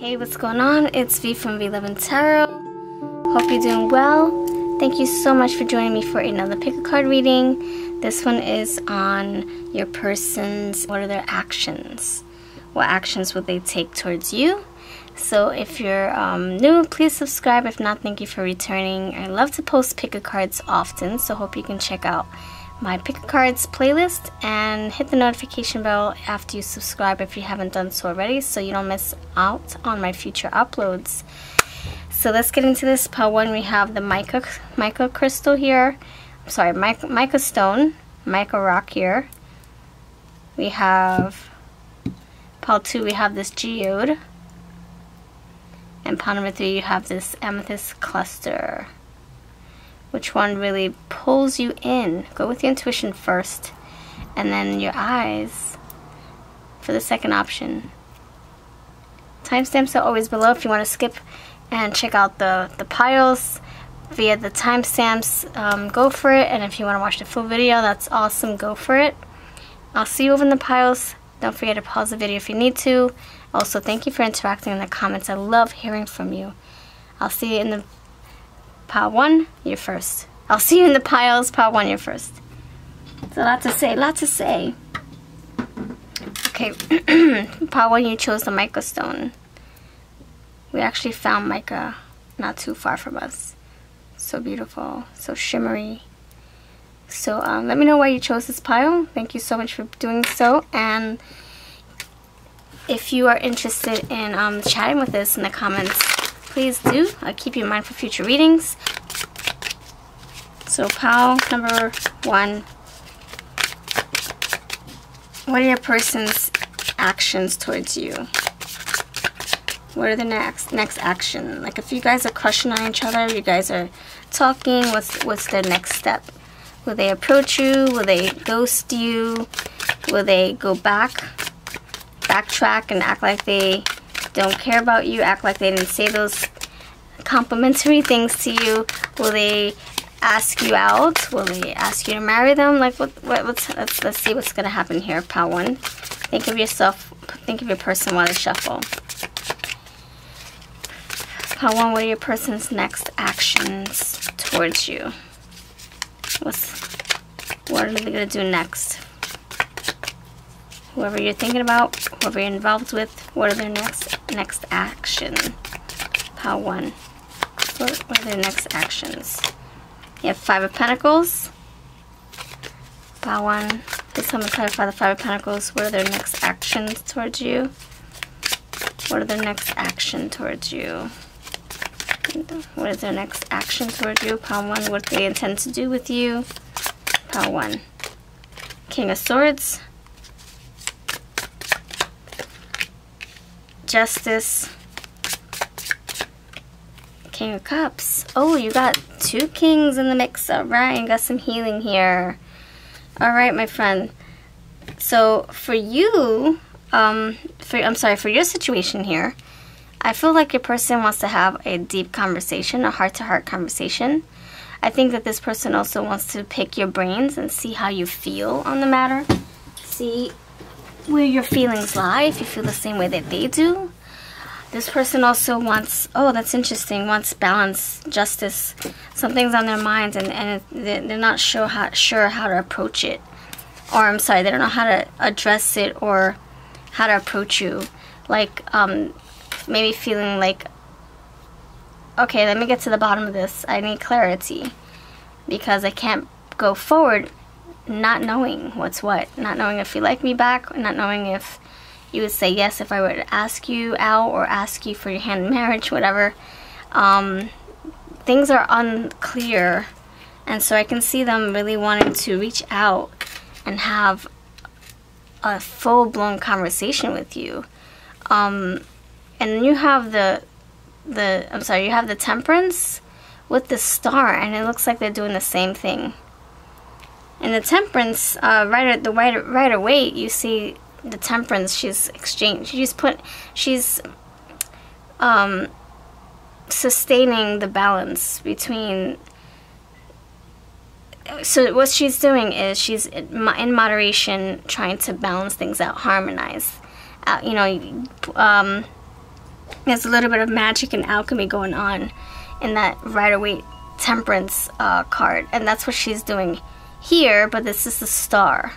Hey, what's going on? It's V from V, Love & Tarot. Hope you're doing well. Thank you so much for joining me for another pick a card reading. This one is on your person's what are their actions? What actions will they take towards you? So if you're um, new, please subscribe. If not, thank you for returning. I love to post pick a cards often, so hope you can check out my pick a cards playlist and hit the notification bell after you subscribe if you haven't done so already so you don't miss out on my future uploads. So let's get into this. Part one, we have the mica, mica crystal here. I'm sorry, mica, mica stone, mica rock here. We have part two, we have this geode. And part number three, you have this amethyst cluster which one really pulls you in. Go with your intuition first, and then your eyes for the second option. Timestamps are always below if you want to skip and check out the, the piles via the timestamps. Um, go for it, and if you want to watch the full video, that's awesome. Go for it. I'll see you over in the piles. Don't forget to pause the video if you need to. Also, thank you for interacting in the comments. I love hearing from you. I'll see you in the Pile 1, you're first. I'll see you in the piles. Pile 1, you're first. So a lot to say, lot to say. Okay, pile 1, you chose the mica stone. We actually found mica not too far from us. So beautiful, so shimmery. So um, let me know why you chose this pile. Thank you so much for doing so. And if you are interested in um, chatting with us in the comments, please do. I'll keep you in mind for future readings. So pile number one. What are your person's actions towards you? What are the next next action? Like if you guys are crushing on each other, you guys are talking, what's what's their next step? Will they approach you? Will they ghost you? Will they go back, backtrack and act like they don't care about you, act like they didn't say those complimentary things to you? Will they ask you out? Will they ask you to marry them? Like, what? what let's, let's let's see what's gonna happen here. Pile one. Think of yourself. Think of your person while I shuffle. Pile one. What are your person's next actions towards you? What's what are they gonna do next? Whoever you're thinking about, whoever you're involved with, what are their next next action? Pile one. What, are their next actions? You have Five of Pentacles. Pile one. Please tell me clarify the Five of Pentacles. What are their next actions towards you? What are their next action towards you? What is their next action towards you? Pile one. What do they intend to do with you? Pile one. King of Swords. Justice. King of Cups. Oh, you got two kings in the mix. Alright, and got some healing here. Alright, my friend. So, for you, um, for I'm sorry, for your situation here, I feel like your person wants to have a deep conversation, a heart-to-heart -heart conversation. I think that this person also wants to pick your brains and see how you feel on the matter. See where your feelings lie, if you feel the same way that they do. This person also wants, oh, that's interesting, wants balance, justice. Something's on their minds and, and they're not sure how, sure how to approach it. Or, I'm sorry, they don't know how to address it or how to approach you. Like, um, maybe feeling like, okay, let me get to the bottom of this. I need clarity. Because I can't go forward not knowing what's what, not knowing if you like me back, not knowing if you would say yes if I were to ask you out or ask you for your hand in marriage, whatever. Um, things are unclear, and so I can see them really wanting to reach out and have a full-blown conversation with you. Um, and you have the the I'm sorry, you have the temperance with the star, and it looks like they're doing the same thing. In the temperance, uh, right at the right right away, you see the temperance. She's exchanged. She's put. She's um, sustaining the balance between. So what she's doing is she's in moderation, trying to balance things out, harmonize. Uh, you know, um, there's a little bit of magic and alchemy going on in that Rider-Waite Temperance uh, card. And that's what she's doing here, but this is the star.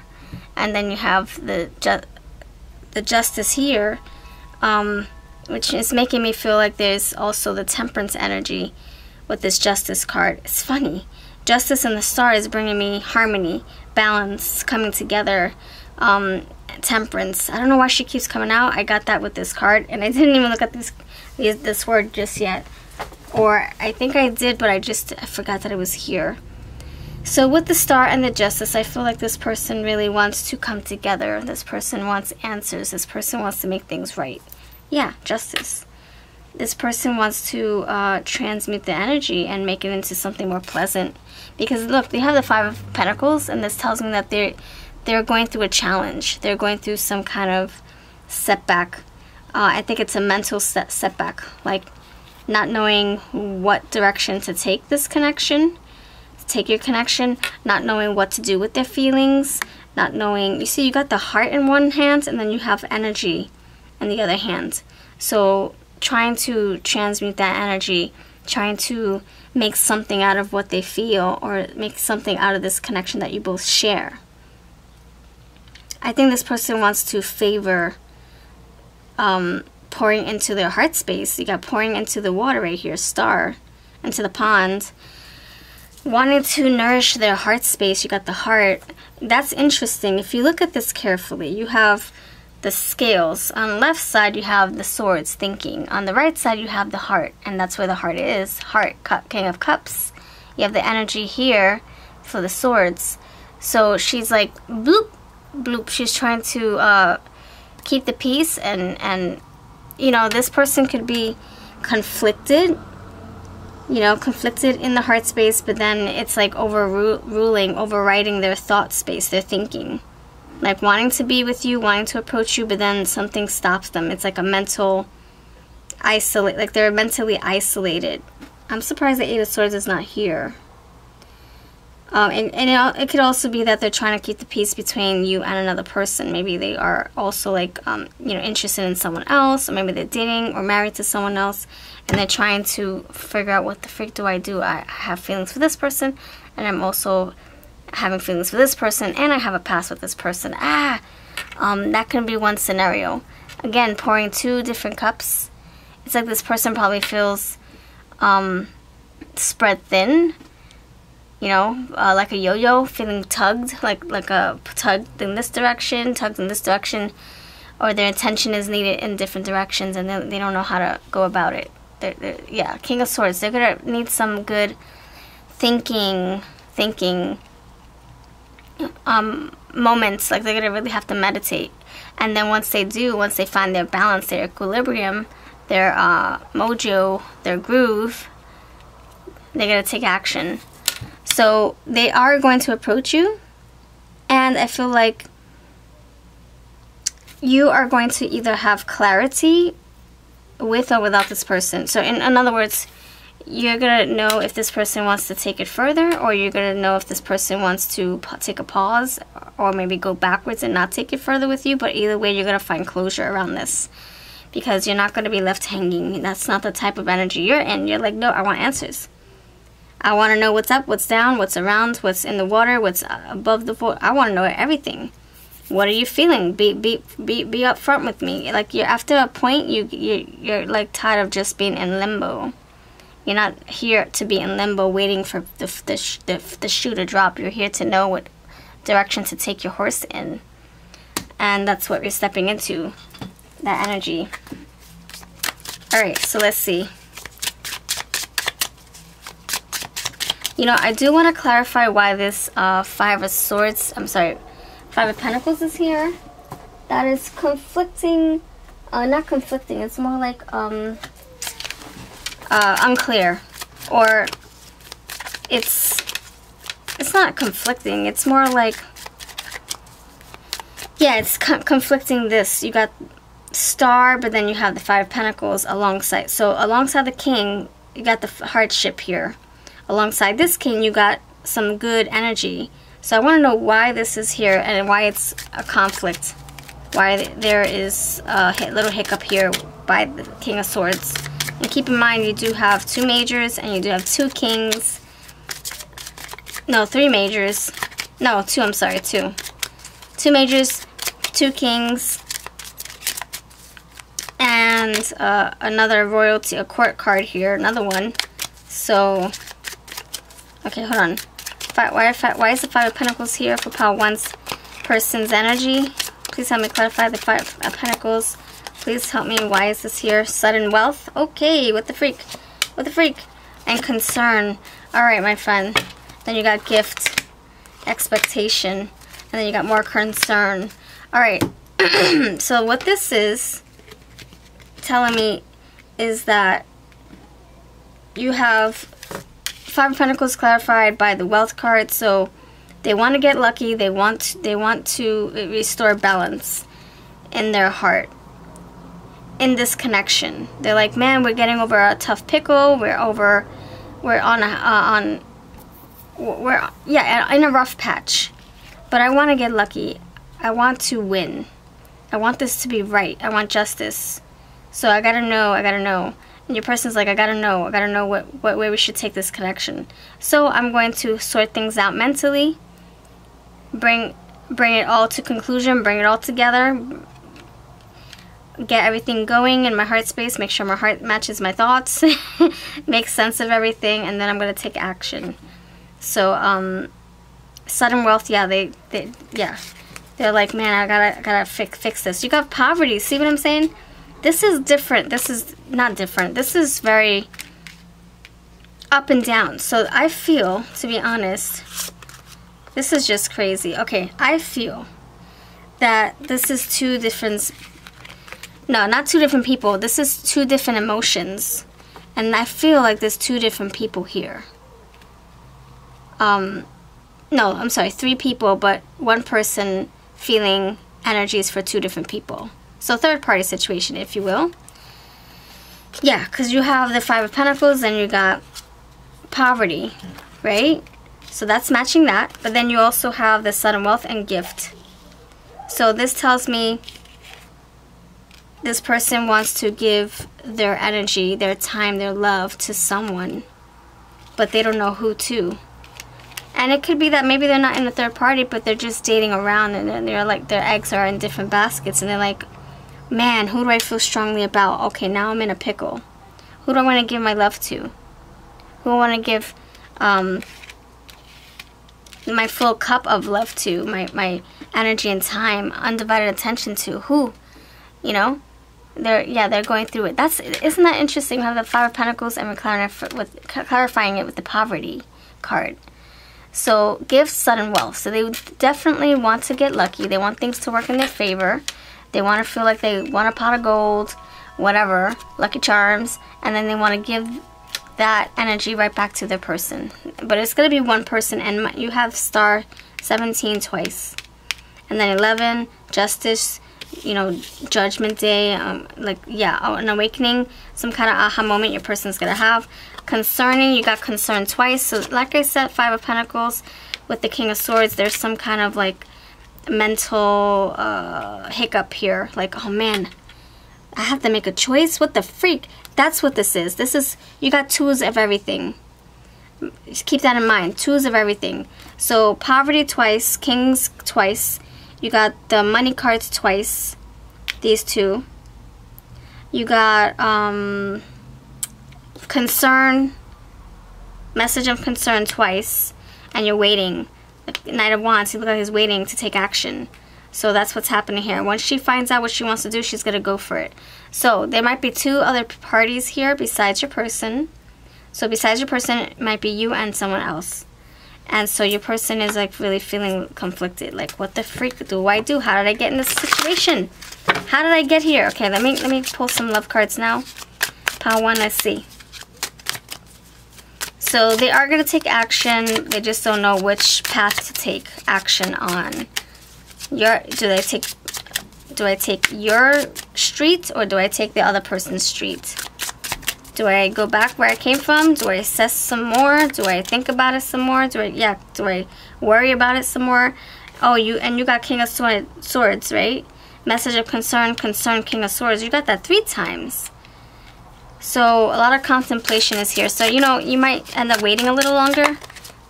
And then you have the, the justice here, um, which is making me feel like there's also the temperance energy with this justice card. It's funny. Justice and the star is bringing me harmony, balance, coming together, um, temperance. I don't know why she keeps coming out. I got that with this card, and I didn't even look at this this word just yet. Or I think I did, but I just I forgot that it was here. So with the star and the justice, I feel like this person really wants to come together. This person wants answers. This person wants to make things right. Yeah, justice. This person wants to uh, transmute the energy and make it into something more pleasant. Because look, they have the Five of Pentacles, and this tells me that they're they're going through a challenge. They're going through some kind of setback. Uh, I think it's a mental set setback, like not knowing what direction to take this connection, take your connection, not knowing what to do with their feelings, not knowing. You see, you got the heart in one hand, and then you have energy in the other hand. So trying to transmute that energy, trying to make something out of what they feel, or make something out of this connection that you both share. I think this person wants to favor um, pouring into their heart space. You got pouring into the water right here, star, into the pond. Wanting to nourish their heart space, you got the heart. That's interesting. If you look at this carefully, you have the scales. On the left side, you have the swords, thinking. On the right side, you have the heart, and that's where the heart is. Heart, cup, king of cups. You have the energy here for the swords. So she's like, bloop, bloop. She's trying to uh, keep the peace, and and you know this person could be conflicted. You know, conflicted in the heart space, but then it's like overruling, overriding their thought space, their thinking. Like wanting to be with you, wanting to approach you, but then something stops them. It's like a mental isolate, like they're mentally isolated. I'm surprised the Eight of Swords is not here. Um, and, and it, it, could also be that they're trying to keep the peace between you and another person. Maybe they are also like, um, you know, interested in someone else, or maybe they're dating or married to someone else, and they're trying to figure out what the freak do I do. I have feelings for this person, and I'm also having feelings for this person, and I have a past with this person. Ah, um, that can be one scenario. Again, pouring two different cups. It's like this person probably feels um, spread thin you know, uh, like a yo-yo, feeling tugged, like like a tugged in this direction, tugged in this direction, or their attention is needed in different directions, and they, they don't know how to go about it. They're, they're, yeah, King of Swords. They're gonna need some good thinking, thinking um, moments. Like they're gonna really have to meditate, and then once they do, once they find their balance, their equilibrium, their uh, mojo, their groove, they're gonna take action so they are going to approach you, and I feel like you are going to either have clarity with or without this person. So, in, in other words, you're going to know if this person wants to take it further, or you're going to know if this person wants to take a pause, or maybe go backwards and not take it further with you. But either way, you're going to find closure around this because you're not going to be left hanging. That's not the type of energy you're in. You're like, no, I want answers. I want to know what's up, what's down, what's around, what's in the water, what's above the water. I want to know everything. What are you feeling? Be be be be upfront with me. Like you're after a point, you you you're like tired of just being in limbo. You're not here to be in limbo waiting for the the the, the shoe to drop. You're here to know what direction to take your horse in, and that's what you're stepping into. That energy. All right, so let's see. You know, I do want to clarify why this uh, Five of Swords, I'm sorry, Five of Pentacles is here. That is conflicting, uh, not conflicting, it's more like um, uh, unclear. Or it's, it's not conflicting, it's more like, yeah, it's conflicting this. You got Star, but then you have the Five Pentacles alongside. So alongside the King, you got the hardship here alongside this king you got some good energy so I want to know why this is here and why it's a conflict why there is a little hiccup here by the King of Swords. And keep in mind you do have two majors and you do have two kings. No, three majors. No, two, I'm sorry, two. Two majors, two kings, and uh, another royalty, a court card here, another one. So, okay, hold on. Why, why is the Five of Pentacles here for Power One's person's energy? Please help me clarify the Five of Pentacles. Please help me. Why is this here? Sudden wealth? Okay, what the freak? What the freak? And concern. Alright, my friend. Then you got gift, expectation, and then you got more concern. Alright, so what this is telling me is that you have Five of Pentacles clarified by the Wealth card. So they want to get lucky. They want they want to restore balance in their heart. In this connection, they're like, man, we're getting over a tough pickle. We're over, we're on a uh, on, we're yeah in a rough patch. But I want to get lucky. I want to win. I want this to be right. I want justice. So I gotta know. I gotta know. And your person's like, I gotta know, I gotta know what, what way we should take this connection. So I'm going to sort things out mentally, bring bring it all to conclusion, bring it all together, get everything going in my heart space, make sure my heart matches my thoughts, make sense of everything, and then I'm gonna take action. So, um, sudden wealth, yeah, they, they, yeah, they're like, man, I gotta, gotta fix, fix this. You got poverty. See what I'm saying? This is different. This is not different. This is very up and down. So I feel, to be honest, this is just crazy. Okay, I feel that this is two different, no, not two different people. This is two different emotions. And I feel like there's two different people here. Um, no, I'm sorry, three people, but one person feeling energies for two different people. So third party situation, if you will. Yeah, because you have the Five of Pentacles and you got poverty, right? So that's matching that. But then you also have the sudden wealth and gift. So this tells me this person wants to give their energy, their time, their love to someone. But they don't know who to. And it could be that maybe they're not in a third party, but they're just dating around and they're like, their eggs are in different baskets. And they're like, man, who do I feel strongly about? Okay, now I'm in a pickle. Who do I want to give my love to? Who I want to give um, my full cup of love to, my, my energy and time, undivided attention to? Who? You know? They're, yeah, they're going through it. That's Isn't that interesting? Have the Five of Pentacles and we're with, clarifying it with the Poverty card. So, give sudden wealth. So they definitely want to get lucky. They want things to work in their favor. They want to feel like they want a pot of gold, whatever, Lucky Charms, and then they want to give that energy right back to the person. But it's going to be one person, and you have star 17 twice. And then 11, Justice, you know, Judgment Day, um, like, yeah, oh, an awakening, some kind of aha moment your person's going to have. Concerning, you got concern twice. So, like I said, Five of Pentacles with the King of Swords, there's some kind of like mental uh, hiccup here. Like, oh man, I have to make a choice? What the freak? That's what this is. This is, you got twos of everything. Just keep that in mind. Twos of everything. So, poverty twice, kings twice. You got the money cards twice. These two. You got um, concern, message of concern twice. And you're waiting. Knight of Wands, he looks like he's waiting to take action. So that's what's happening here. Once she finds out what she wants to do, she's going to go for it. So there might be two other parties here besides your person. So besides your person, it might be you and someone else. And so your person is like really feeling conflicted. Like, what the freak do I do? How did I get in this situation? How did I get here? Okay, let me let me pull some love cards now. Power one, let's see. So they are going to take action. They just don't know which path to take action on. Your do they take do I take your street or do I take the other person's street? Do I go back where I came from? Do I assess some more? Do I think about it some more? Do I yeah, do I worry about it some more? Oh, you and you got King of Swords, right? Message of concern, concern, King of Swords. You got that three times. So a lot of contemplation is here. So, you know, you might end up waiting a little longer.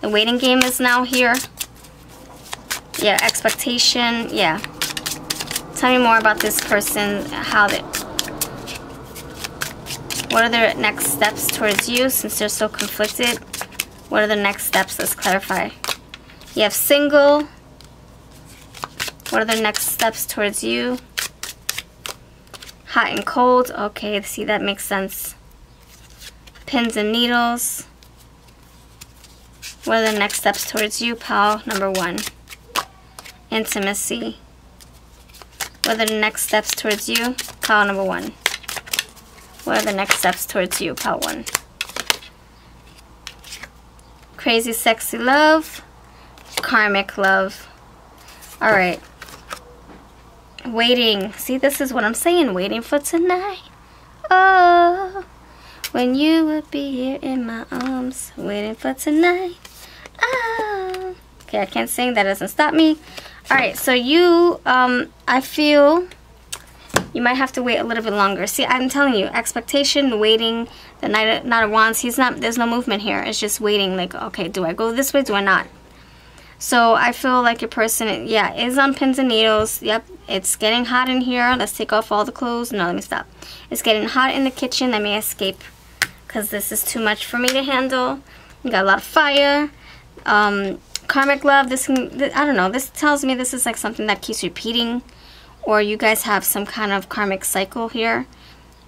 The waiting game is now here. Yeah, expectation. Yeah. Tell me more about this person, how they... What are their next steps towards you since they're so conflicted? What are the next steps? Let's clarify. You have single. What are the next steps towards you? Hot and cold. Okay, see, that makes sense. Pins and needles. What are the next steps towards you, pal? Number one. Intimacy. What are the next steps towards you? Pal number one. What are the next steps towards you, pal one? Crazy sexy love. Karmic love. Alright. Waiting. See, this is what I'm saying. Waiting for tonight. Oh, when you would be here in my arms. Waiting for tonight. Oh. Okay, I can't sing. That doesn't stop me. Alright, so you, um, I feel you might have to wait a little bit longer. See, I'm telling you, expectation, waiting, the Knight of Wands, he's not, there's no movement here. It's just waiting, like, okay, do I go this way, do I not? So I feel like your person, yeah, is on pins and needles. Yep, it's getting hot in here. Let's take off all the clothes. No, let me stop. It's getting hot in the kitchen. Let me escape because this is too much for me to handle. You got a lot of fire. Um, karmic love, this, can, I don't know, this tells me this is like something that keeps repeating. Or you guys have some kind of karmic cycle here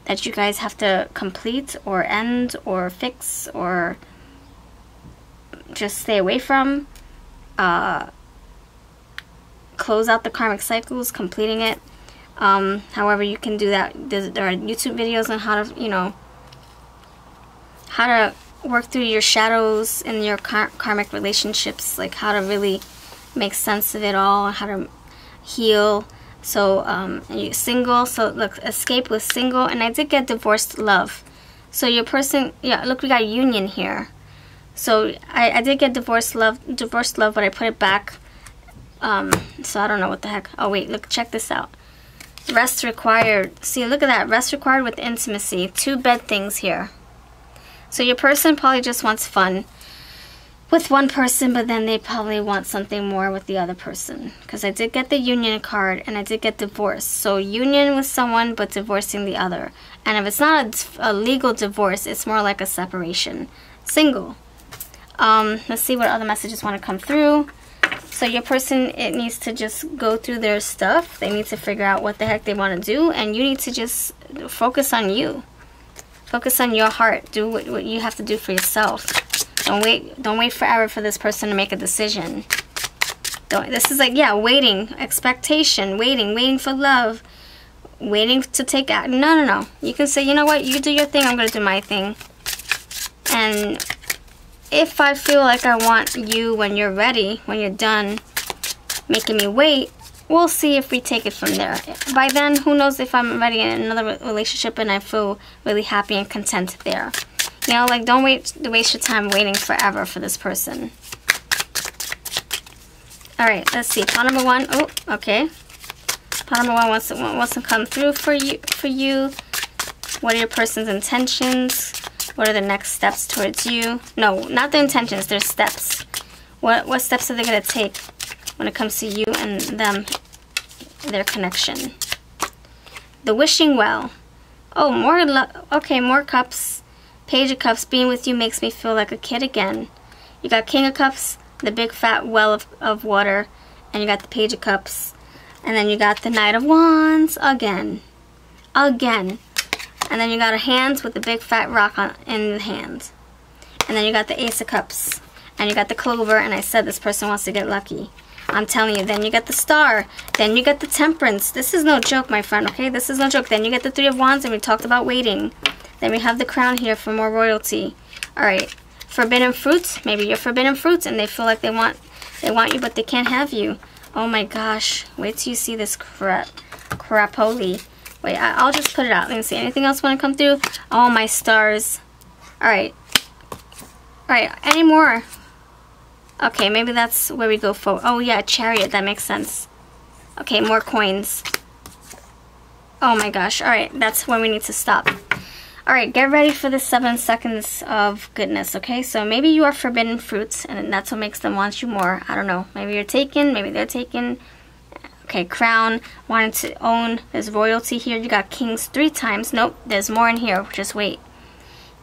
that you guys have to complete or end or fix or just stay away from uh, close out the karmic cycles, completing it. Um, however, you can do that. There's, there are YouTube videos on how to, you know, how to work through your shadows in your kar karmic relationships, like how to really make sense of it all, how to heal. So, um, you single, so look, escape was single, and I did get divorced love. So your person, yeah, look, we got union here. So I, I did get divorced love, divorced love, but I put it back. Um, so I don't know what the heck. Oh wait, look, check this out. Rest required. See, look at that. Rest required with intimacy. Two bed things here. So your person probably just wants fun with one person, but then they probably want something more with the other person. Because I did get the union card and I did get divorce. So union with someone, but divorcing the other. And if it's not a, a legal divorce, it's more like a separation. Single. Um, let's see what other messages want to come through. So your person, it needs to just go through their stuff. They need to figure out what the heck they want to do. And you need to just focus on you. Focus on your heart. Do what, what you have to do for yourself. Don't wait. Don't wait forever for this person to make a decision. Don't, this is like, yeah, waiting. Expectation. Waiting. Waiting for love. Waiting to take out. No, no, no. You can say, you know what? You do your thing. I'm going to do my thing. And if I feel like I want you when you're ready, when you're done making me wait, we'll see if we take it from there. By then, who knows if I'm ready in another relationship and I feel really happy and content there. You know, like don't wait waste your time waiting forever for this person. Alright, let's see. Pawn number one. Oh, okay. Pawn number one wants to, wants to come through for you. For you. What are your person's intentions? What are the next steps towards you? No, not the intentions. There's steps. What what steps are they gonna take when it comes to you and them, their connection? The wishing well. Oh, more okay, more cups. Page of Cups, being with you makes me feel like a kid again. You got King of Cups, the big fat well of, of water, and you got the Page of Cups. And then you got the Knight of Wands again. Again. And then you got a hands with a big fat rock on, in the hand. And then you got the Ace of Cups. And you got the Clover, and I said this person wants to get lucky. I'm telling you. Then you get the Star. Then you get the Temperance. This is no joke, my friend, okay? This is no joke. Then you get the Three of Wands, and we talked about waiting. Then we have the Crown here for more royalty. Alright. Forbidden Fruits. Maybe you're Forbidden Fruits, and they feel like they want they want you, but they can't have you. Oh my gosh. Wait till you see this crap. Crapoli. Wait, I, will just put it out. Let me see. Anything else want to come through? Oh, my stars. Alright. Alright, any more? Okay, maybe that's where we go for. Oh, yeah, chariot. That makes sense. Okay, more coins. Oh my gosh. All right, that's when we need to stop. All right, get ready for the seven seconds of goodness, okay? So maybe you are forbidden fruits, and that's what makes them want you more. I don't know. Maybe you're taken, maybe they're taken. Okay, crown, wanted to own. There's royalty here. You got kings three times. Nope, there's more in here. Just wait.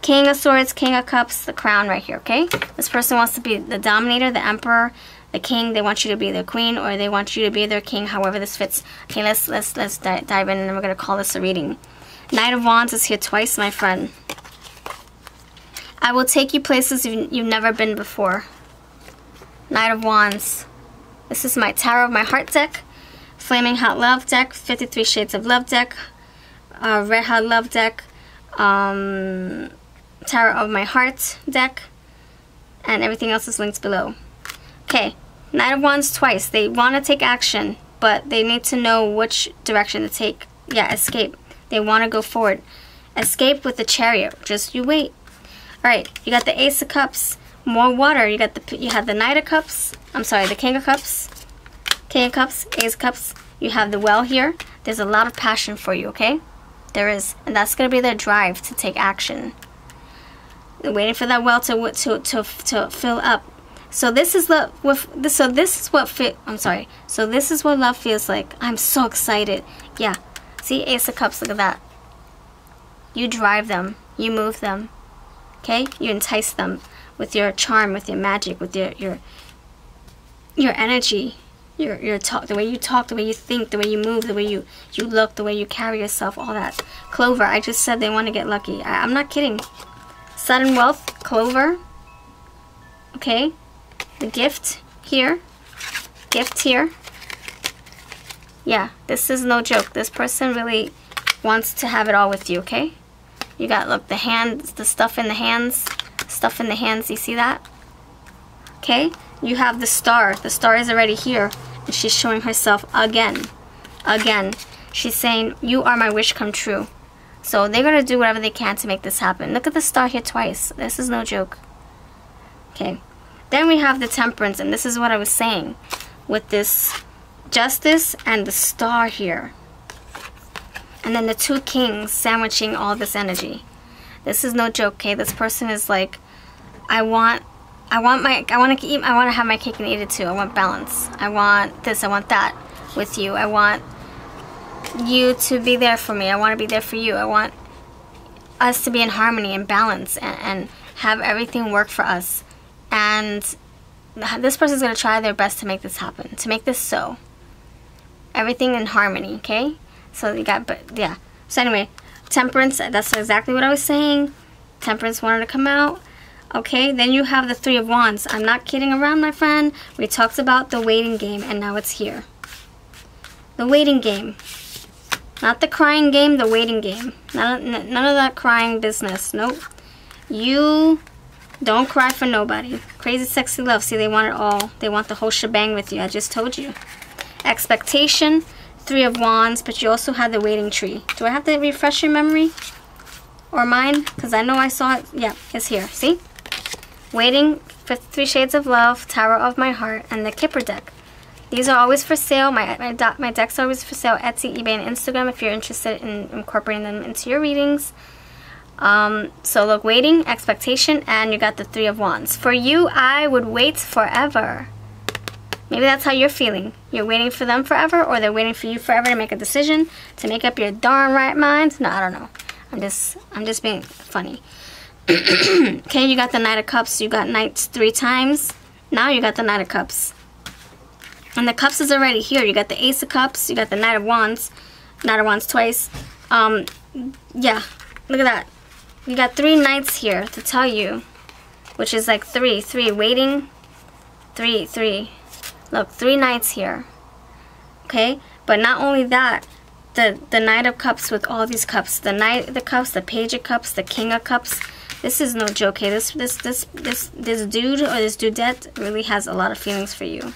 King of Swords, King of Cups, the crown right here, okay? This person wants to be the dominator, the emperor, the king. They want you to be their queen, or they want you to be their king, however this fits. Okay, let's let's let's dive in, and we're gonna call this a reading. Knight of Wands is here twice, my friend. I will take you places you've, you've never been before. Knight of Wands. This is my Tower of My Heart deck. Flaming Hot Love deck. 53 Shades of Love deck. Uh, Red Hot Love deck. Um, Tarot of My Heart deck. And everything else is linked below. Okay. Knight of Wands twice. They want to take action, but they need to know which direction to take. Yeah, escape. They want to go forward. Escape with the chariot. Just you wait. All right, you got the Ace of Cups. More water. You got the you have the Knight of Cups. I'm sorry, the King of Cups. King of Cups, Ace of Cups. You have the Well here. There's a lot of passion for you. Okay, there is, and that's gonna be their drive to take action. They're waiting for that well to to to to fill up. So this is love. With so this is what fit. I'm sorry. So this is what love feels like. I'm so excited. Yeah, See, Ace of Cups, look at that. You drive them. You move them. Okay? You entice them with your charm, with your magic, with your your your energy, your your talk, the way you talk, the way you think, the way you move, the way you you look, the way you carry yourself, all that. Clover, I just said they want to get lucky. I, I'm not kidding. Sudden wealth, Clover. Okay? The gift here. Gift here yeah, this is no joke. This person really wants to have it all with you, okay? You got, look, the hands, the stuff in the hands, stuff in the hands, you see that? Okay? You have the star. The star is already here, and she's showing herself again. Again. She's saying, you are my wish come true. So they're going to do whatever they can to make this happen. Look at the star here twice. This is no joke. Okay. Then we have the temperance, and this is what I was saying with this Justice and the Star here. And then the two kings sandwiching all this energy. This is no joke, okay? This person is like, I want, I want my, I want to eat, I want to have my cake and eat it too. I want balance. I want this, I want that with you. I want you to be there for me. I want to be there for you. I want us to be in harmony and balance and, and have everything work for us. And this person is going to try their best to make this happen, to make this so everything in harmony, okay? So you got, but yeah. So anyway, temperance, that's exactly what I was saying. Temperance wanted to come out. Okay, then you have the Three of Wands. I'm not kidding around, my friend. We talked about the waiting game, and now it's here. The waiting game. Not the crying game, the waiting game. None, none of that crying business. Nope. You don't cry for nobody. Crazy Sexy Love. See, they want it all. They want the whole shebang with you. I just told you expectation, three of wands, but you also had the waiting tree. Do I have to refresh your memory? Or mine? Because I know I saw it. Yeah, it's here. See? Waiting, for Three Shades of Love, Tower of My Heart, and the Kipper deck. These are always for sale. My, my, my decks are always for sale. Etsy, eBay, and Instagram if you're interested in incorporating them into your readings. Um, so look, waiting, expectation, and you got the Three of Wands. For you, I would wait forever. Maybe that's how you're feeling. You're waiting for them forever or they're waiting for you forever to make a decision, to make up your darn right mind. No, I don't know. I'm just I'm just being funny. okay, you got the Knight of Cups. You got Knights three times. Now you got the Knight of Cups. And the Cups is already here. You got the Ace of Cups. You got the Knight of Wands. Knight of Wands twice. Um, yeah, look at that. You got three Knights here to tell you, which is like three, three, waiting, three, three, Look, three knights here. Okay? But not only that, the, the Knight of Cups with all these cups. The Knight the Cups, the Page of Cups, the King of Cups. This is no joke, okay? This, this, this, this, this dude or this dudette really has a lot of feelings for you.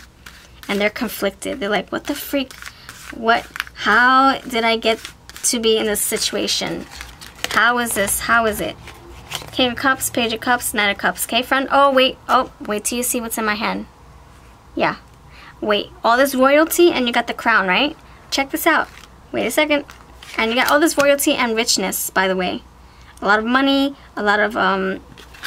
And they're conflicted. They're like, what the freak? What? How did I get to be in this situation? How is this? How is it? King of Cups, Page of Cups, Knight of Cups. Okay, friend? Oh, wait. Oh, wait till you see what's in my hand. Yeah. Wait, all this royalty and you got the crown, right? Check this out. Wait a second. And you got all this royalty and richness, by the way. A lot of money, a lot of, um,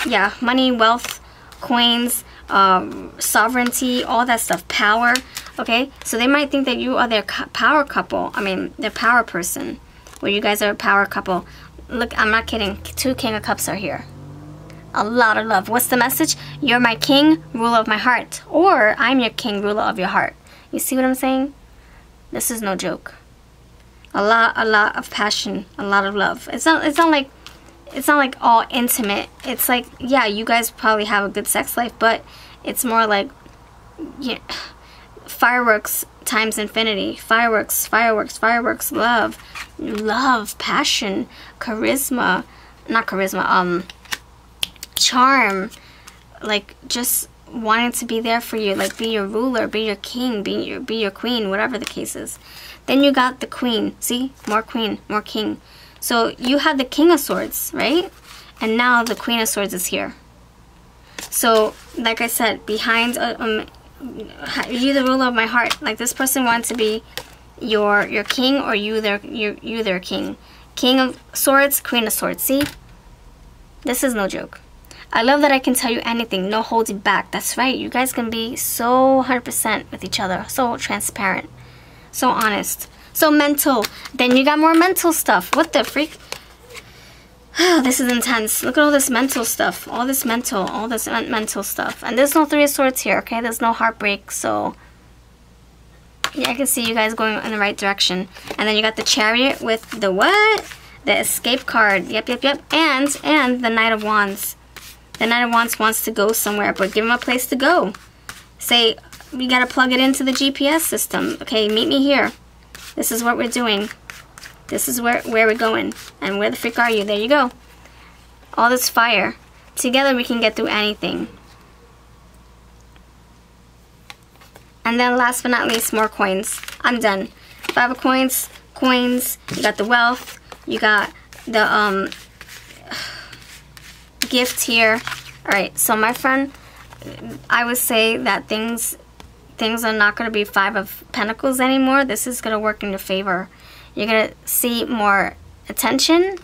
yeah, money, wealth, coins, um, sovereignty, all that stuff, power. Okay, so they might think that you are their power couple. I mean, their power person, where you guys are a power couple. Look, I'm not kidding. Two King of Cups are here. A lot of love. What's the message? You're my king, ruler of my heart. Or I'm your king, ruler of your heart. You see what I'm saying? This is no joke. A lot, a lot of passion, a lot of love. It's not, it's not like, it's not like all intimate. It's like, yeah, you guys probably have a good sex life, but it's more like, yeah, fireworks times infinity. Fireworks, fireworks, fireworks, love, love, passion, charisma, not charisma, um, charm, like just wanting to be there for you, like be your ruler, be your king, be your be your queen, whatever the case is. Then you got the queen. See, more queen, more king. So you had the king of swords, right? And now the queen of swords is here. So, like I said, behind uh, um, you the ruler of my heart. Like this person wants to be your your king or you their you you their king. King of swords, queen of swords. See, this is no joke. I love that I can tell you anything, no holding back. That's right, you guys can be so 100% with each other, so transparent, so honest, so mental. Then you got more mental stuff. What the freak? Oh, this is intense. Look at all this mental stuff. All this mental, all this mental stuff. And there's no Three of Swords here, okay? There's no heartbreak, so... Yeah, I can see you guys going in the right direction. And then you got the Chariot with the what? The Escape card. Yep, yep, yep. And, and the Knight of Wands. The Knight of Wands wants to go somewhere, but give him a place to go. Say, we gotta plug it into the GPS system. Okay, meet me here. This is what we're doing. This is where, where we're going. And where the freak are you? There you go. All this fire. Together we can get through anything. And then last but not least, more coins. I'm done. Five of coins, coins, you got the wealth, you got the um gift here. Alright, so my friend, I would say that things things are not going to be Five of Pentacles anymore. This is going to work in your favor. You're going to see more attention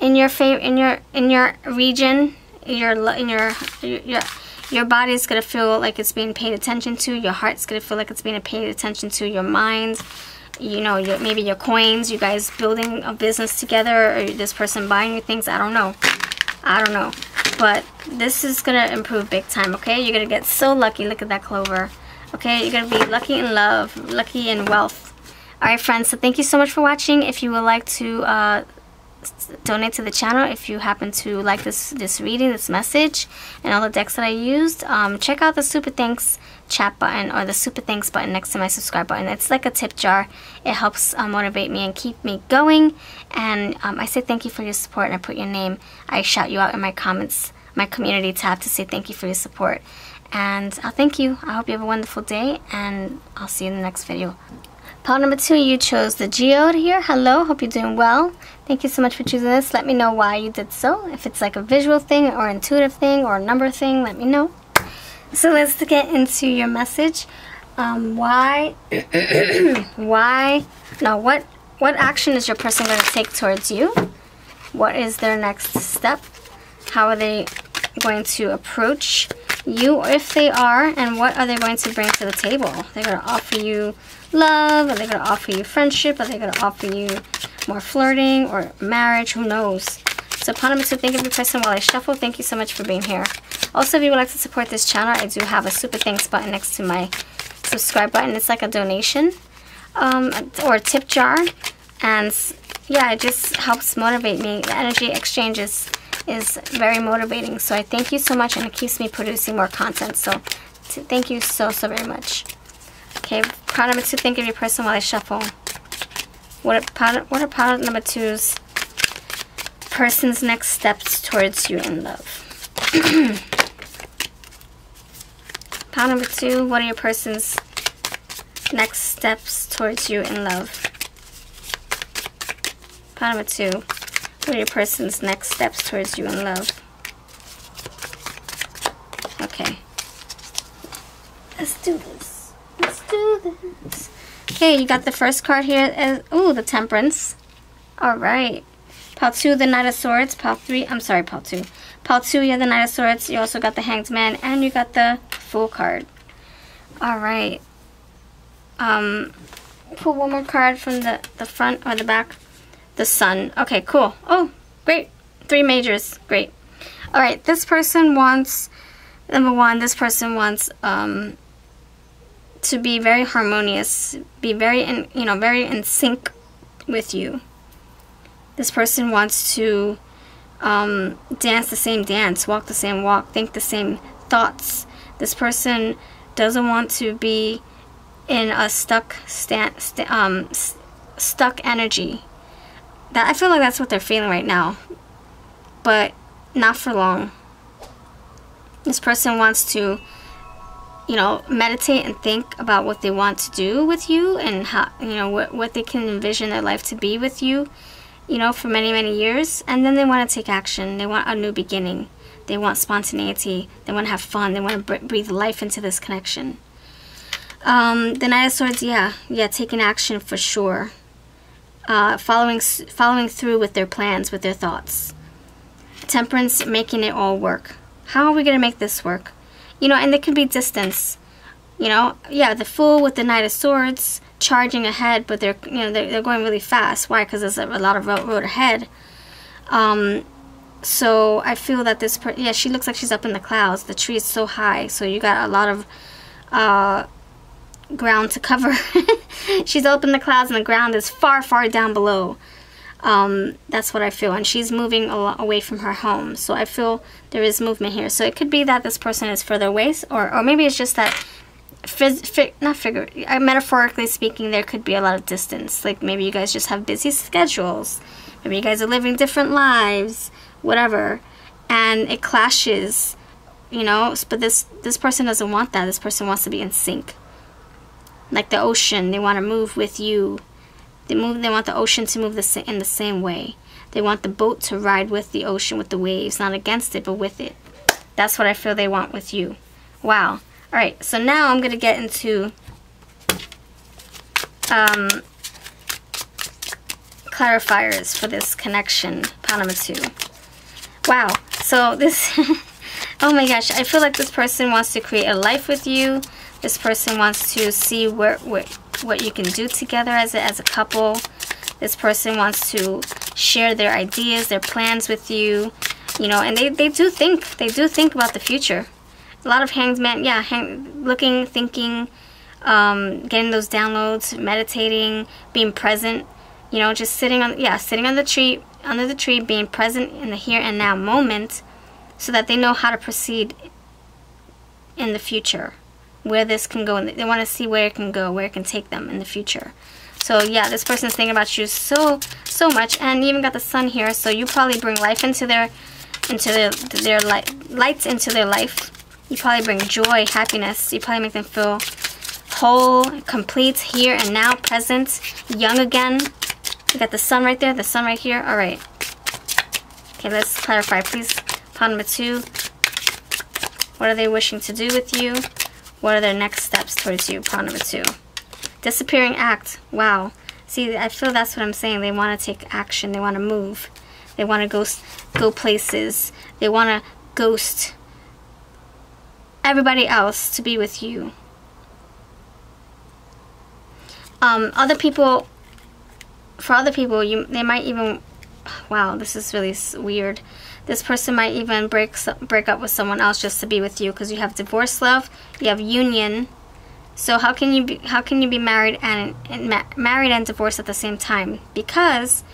in your favor in your in your region. Your in your your your body's going to feel like it's being paid attention to. Your heart's going to feel like it's being paid attention to. Your mind, you know, your, maybe your coins, you guys building a business together, or this person buying you things. I don't know. I don't know. But this is going to improve big time, okay? You're going to get so lucky. Look at that clover. Okay, you're going to be lucky in love, lucky in wealth. Alright friends, so thank you so much for watching. If you would like to uh, donate to the channel, if you happen to like this, this reading, this message, and all the decks that I used, um, check out the super thanks chat button or the super thanks button next to my subscribe button. It's like a tip jar. It helps uh, motivate me and keep me going. And um, I say thank you for your support and I put your name. I shout you out in my comments, my community tab to say thank you for your support. And I'll thank you. I hope you have a wonderful day and I'll see you in the next video. Pile number two, you chose the geode here. Hello, hope you're doing well. Thank you so much for choosing this. Let me know why you did so. If it's like a visual thing or intuitive thing or a number thing, let me know. So let's get into your message. Um, why, why, no, what, what action is your person going to take towards you? What is their next step? How are they going to approach you if they are? And what are they going to bring to the table? They're going to offer you love? Are they going to offer you friendship? Are they going to offer you more flirting or marriage? Who knows? So upon to think of your person while I shuffle. Thank you so much for being here. Also, if you would like to support this channel, I do have a super thanks button next to my subscribe button. It's like a donation um, or a tip jar. And yeah, it just helps motivate me. The energy exchanges is very motivating. So I thank you so much and it keeps me producing more content. So thank you so, so very much. Okay, part number two, think of your person while I shuffle. What are part, what are part number two's person's next steps towards you in love? Pile number two, what are your person's next steps towards you in love? Pile number two, what your person's next steps towards you in love? Okay. Let's do this. Let's do this. Okay, you got the first card here. Ooh, the Temperance. All right. Pile 2, the Knight of Swords. Pile 3, I'm sorry, Pile 2. Pile 2, you have the Knight of Swords. You also got the Hanged Man, and you got the Fool card. All right. Um, pull one more card from the, the front or the back. The Sun. Okay, cool. Oh, great. Three majors. Great. All right, this person wants, number one, this person wants um, to be very harmonious, be very, in, you know, very in sync with you. This person wants to um, dance the same dance, walk the same walk, think the same thoughts. This person doesn't want to be in a stuck st um, stuck energy. That I feel like that's what they're feeling right now, but not for long. This person wants to, you know, meditate and think about what they want to do with you and how you know what what they can envision their life to be with you you know, for many, many years, and then they want to take action. They want a new beginning. They want spontaneity. They want to have fun. They want to breathe life into this connection. Um, the Knight of Swords, yeah, yeah, taking action for sure. Uh, following, following through with their plans, with their thoughts. Temperance, making it all work. How are we going to make this work? You know, and there could be distance. You know, yeah, the Fool with the Knight of Swords, charging ahead, but they're you know they're, they're going really fast. Why? Because there's a, a, lot of road, road ahead. Um, so I feel that this per yeah she looks like she's up in the clouds. The tree is so high, so you got a lot of uh, ground to cover. she's up in the clouds, and the ground is far far down below. Um, that's what I feel, and she's moving away from her home. So I feel there is movement here. So it could be that this person is further away, or or maybe it's just that not figure, uh, metaphorically speaking, there could be a lot of distance. Like maybe you guys just have busy schedules. Maybe you guys are living different lives, whatever, and it clashes. You know, but this this person doesn't want that. This person wants to be in sync. Like the ocean, they want to move with you. They move. They want the ocean to move the in the same way. They want the boat to ride with the ocean, with the waves, not against it, but with it. That's what I feel they want with you. Wow. Alright, so now I'm going to get into um, clarifiers for this connection, Panama 2. Wow, so this, oh my gosh, I feel like this person wants to create a life with you. This person wants to see where, where what you can do together as a, as a couple. This person wants to share their ideas, their plans with you, you know, and they, they do think, they do think about the future a lot of handsman, yeah, hang, looking, thinking, um, getting those downloads, meditating, being present, you know, just sitting on, yeah, sitting on the tree, under the tree, being present in the here and now moment so that they know how to proceed in the future, where this can go. And they want to see where it can go, where it can take them in the future. So yeah, this person's thinking about you so, so much. And you even got the sun here, so you probably bring life into their, into their, their light, lights into their life you probably bring joy, happiness. You probably make them feel whole, complete, here and now, present, young again. You got the sun right there, the sun right here. All right. Okay, let's clarify, please. Pawn number two. What are they wishing to do with you? What are their next steps towards you? Pawn number two. Disappearing act. Wow. See, I feel that's what I'm saying. They want to take action. They want to move. They want to go, go places. They want to ghost everybody else to be with you. Um, other people, for other people, you they might even, wow, this is really weird. This person might even break break up with someone else just to be with you because you have divorce love, you have union. So how can you be how can you be married and, and ma married and divorced at the same time? Because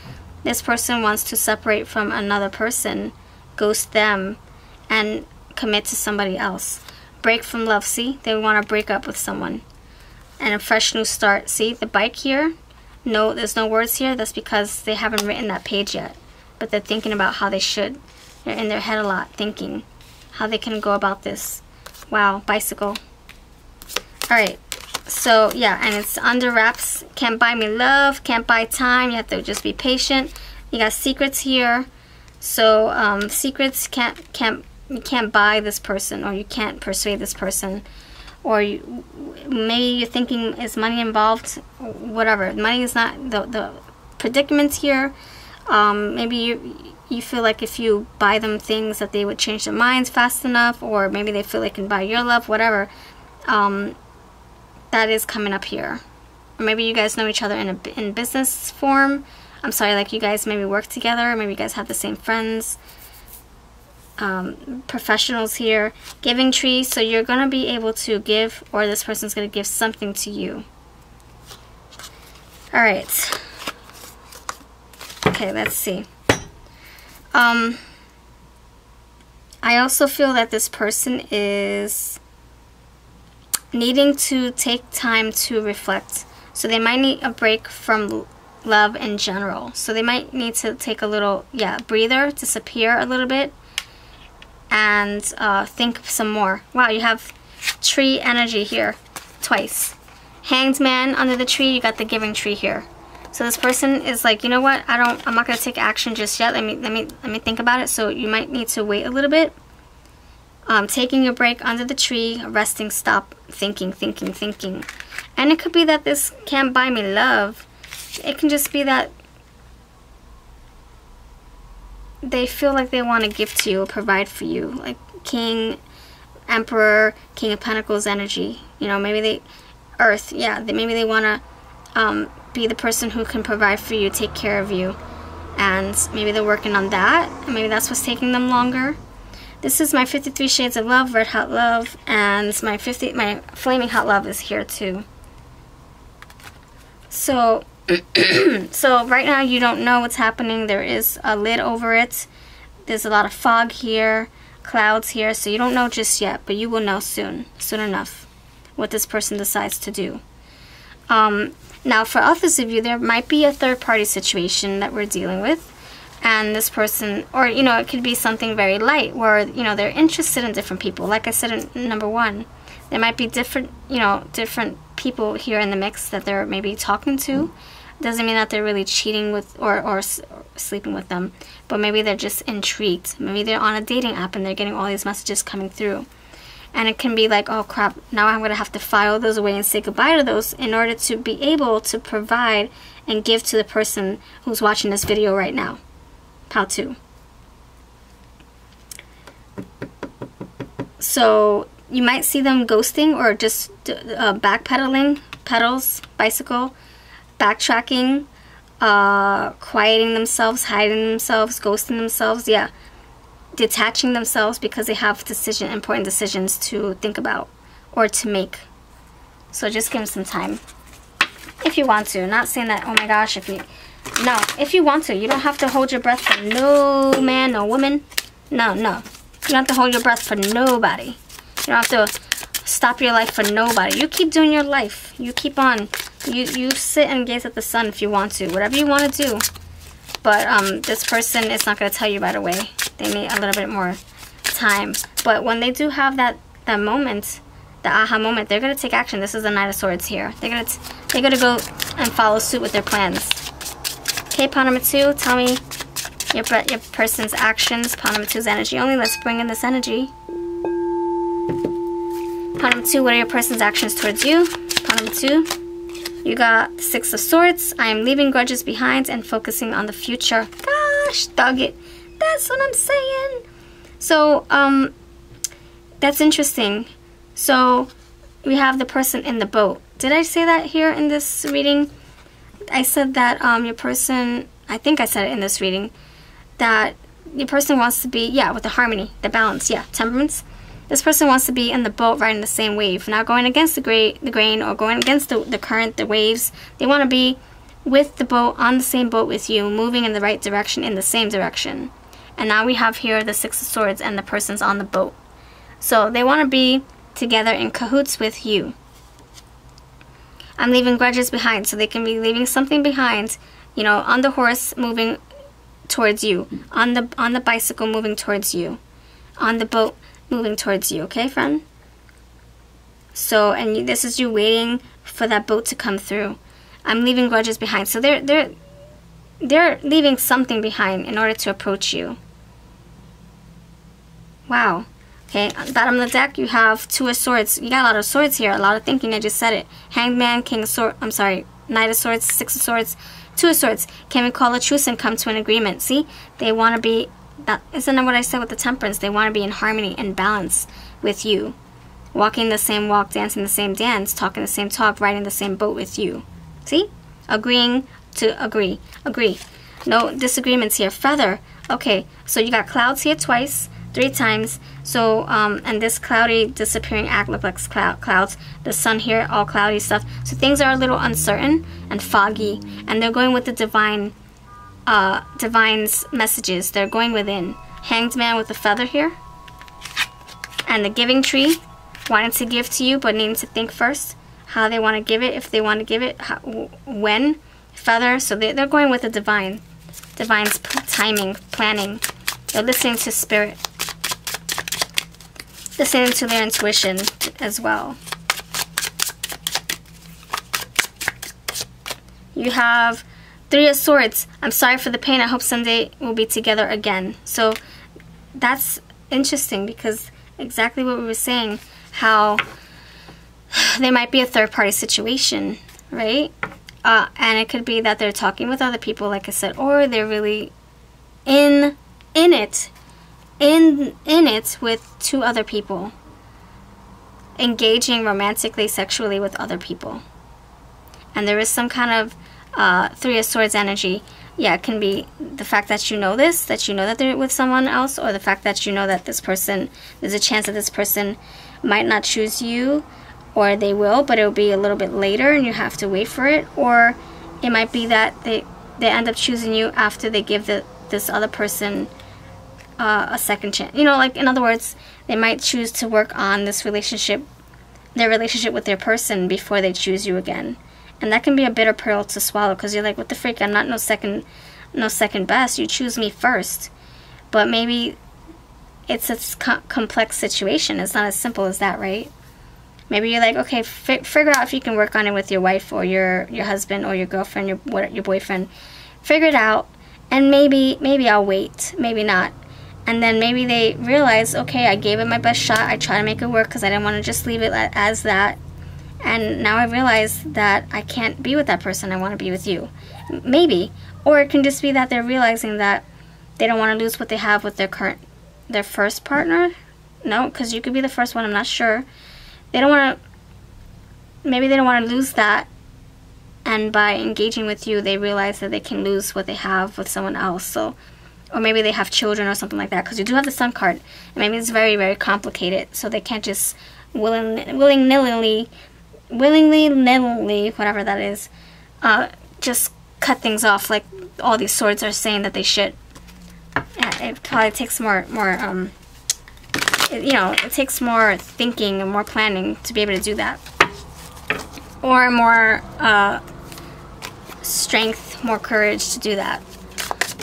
this person wants to separate from another person, ghost them, and commit to somebody else. Break from love, see? They want to break up with someone. And a fresh new start. See, the bike here, no, there's no words here. That's because they haven't written that page yet. But they're thinking about how they should. They're in their head a lot, thinking how they can go about this. Wow, bicycle. Alright, so yeah, and it's under wraps. Can't buy me love, can't buy time. You have to just be patient. You got secrets here. So um, secrets can't can't you can't buy this person or you can't persuade this person or you, maybe you're thinking is money involved whatever money is not the, the predicament here. Um, maybe you you feel like if you buy them things that they would change their minds fast enough, or maybe they feel they can buy your love, whatever. Um, that is coming up here. Or maybe you guys know each other in a in business form. I'm sorry, like you guys maybe work together, maybe you guys have the same friends. Um, professionals here. Giving tree, so you're going to be able to give, or this person's going to give something to you. Alright. Okay, let's see. Um, I also feel that this person is needing to take time to reflect. So they might need a break from love in general. So they might need to take a little, yeah, breather, disappear a little bit, and uh, think some more. Wow, you have tree energy here twice. Hanged man under the tree, you got the giving tree here. So this person is like, you know what? I don't. I'm not gonna take action just yet. Let me let me let me think about it. So you might need to wait a little bit. Um, taking a break under the tree, resting, stop, thinking, thinking, thinking. And it could be that this can't buy me love. It can just be that they feel like they want to give to you or provide for you. Like King, Emperor, King of Pentacles energy. You know, maybe they, Earth, yeah, they, maybe they want to um, be the person who can provide for you, take care of you. And maybe they're working on that. And maybe that's what's taking them longer. This is my 53 Shades of Love, Red Hot Love, and my 50, my Flaming Hot Love is here too. So, so right now you don't know what's happening. There is a lid over it. There's a lot of fog here, clouds here, so you don't know just yet, but you will know soon, soon enough, what this person decides to do. Um, now, for others of you, there might be a third party situation that we're dealing with. And this person, or, you know, it could be something very light where, you know, they're interested in different people. Like I said in number one, there might be different, you know, different people here in the mix that they're maybe talking to. Doesn't mean that they're really cheating with or, or, or sleeping with them, but maybe they're just intrigued. Maybe they're on a dating app and they're getting all these messages coming through and it can be like oh crap now i'm going to have to file those away and say goodbye to those in order to be able to provide and give to the person who's watching this video right now. How to. So you might see them ghosting or just uh, backpedaling pedals bicycle backtracking uh, quieting themselves hiding themselves ghosting themselves yeah detaching themselves because they have decision important decisions to think about or to make. So just give them some time. If you want to. Not saying that, oh my gosh, if you... No, if you want to. You don't have to hold your breath for no man, no woman. No, no. You don't have to hold your breath for nobody. You don't have to stop your life for nobody. You keep doing your life. You keep on. You, you sit and gaze at the sun if you want to. Whatever you want to do. But um, this person is not going to tell you right away. They need a little bit more time. But when they do have that, that moment, the aha moment, they're going to take action. This is the Knight of Swords here. They're going to they're gonna go and follow suit with their plans. Okay, pawn number two, tell me your, your person's actions. Pawn number two's energy only. Let's bring in this energy. Pawn number two, what are your person's actions towards you? Pawn number two, you got Six of Swords. I am leaving grudges behind and focusing on the future. Gosh, dug it. That's what I'm saying. So, um, that's interesting. So, we have the person in the boat. Did I say that here in this reading? I said that um, your person, I think I said it in this reading, that your person wants to be, yeah, with the harmony, the balance, yeah, temperance. This person wants to be in the boat riding the same wave, not going against the, gra the grain or going against the, the current, the waves. They want to be with the boat, on the same boat with you, moving in the right direction, in the same direction. And now we have here the Six of Swords and the person's on the boat. So they want to be together in cahoots with you. I'm leaving grudges behind, so they can be leaving something behind, you know, on the horse moving towards you, on the on the bicycle moving towards you, on the boat moving towards you, okay, friend? So, and this is you waiting for that boat to come through. I'm leaving grudges behind. So they're they're they're leaving something behind in order to approach you. Wow. Okay, bottom of the deck, you have two of swords. You got a lot of swords here, a lot of thinking. I just said it. Hanged man, king of swords. I'm sorry, knight of swords, six of swords, Two of Swords. Can we call a truce and come to an agreement? See, they want to be. That isn't what I said with the Temperance? They want to be in harmony and balance with you, walking the same walk, dancing the same dance, talking the same talk, riding the same boat with you. See, agreeing to agree, agree. No disagreements here. Feather. Okay, so you got clouds here twice three times. So, um, and this cloudy disappearing act looks like cloud, clouds. The sun here, all cloudy stuff. So things are a little uncertain and foggy. And they're going with the divine, uh, divine's messages. They're going within. Hanged man with a feather here. And the giving tree, wanting to give to you, but needing to think first how they want to give it, if they want to give it, how, when. Feather, so they, they're going with the divine. Divine's timing, planning. They're listening to spirit listening to their intuition as well. You have Three of Swords. I'm sorry for the pain. I hope someday we'll be together again. So that's interesting because exactly what we were saying, how there might be a third party situation, right? Uh, and it could be that they're talking with other people, like I said, or they're really in in it in in it with two other people engaging romantically sexually with other people and there is some kind of uh, three of swords energy yeah it can be the fact that you know this that you know that they're with someone else or the fact that you know that this person there's a chance that this person might not choose you or they will but it'll be a little bit later and you have to wait for it or it might be that they they end up choosing you after they give the this other person uh, a second chance. You know, like in other words, they might choose to work on this relationship, their relationship with their person before they choose you again, and that can be a bitter pill to swallow because you're like, what the freak? I'm not no second, no second best. You choose me first, but maybe it's a co complex situation. It's not as simple as that, right? Maybe you're like, okay, figure out if you can work on it with your wife or your your husband or your girlfriend, your what, your boyfriend. Figure it out, and maybe maybe I'll wait, maybe not and then maybe they realize, okay, I gave it my best shot. I try to make it work because I didn't want to just leave it as that. And now I realize that I can't be with that person. I want to be with you. Maybe. Or it can just be that they're realizing that they don't want to lose what they have with their current, their first partner. No, because you could be the first one. I'm not sure. They don't want to, maybe they don't want to lose that. And by engaging with you, they realize that they can lose what they have with someone else. So or maybe they have children or something like that because you do have the sun card and maybe it's very very complicated so they can't just willing willing nilly willingly nilly whatever that is uh, just cut things off like all these swords are saying that they should it probably takes more more um it, you know it takes more thinking and more planning to be able to do that or more uh, strength more courage to do that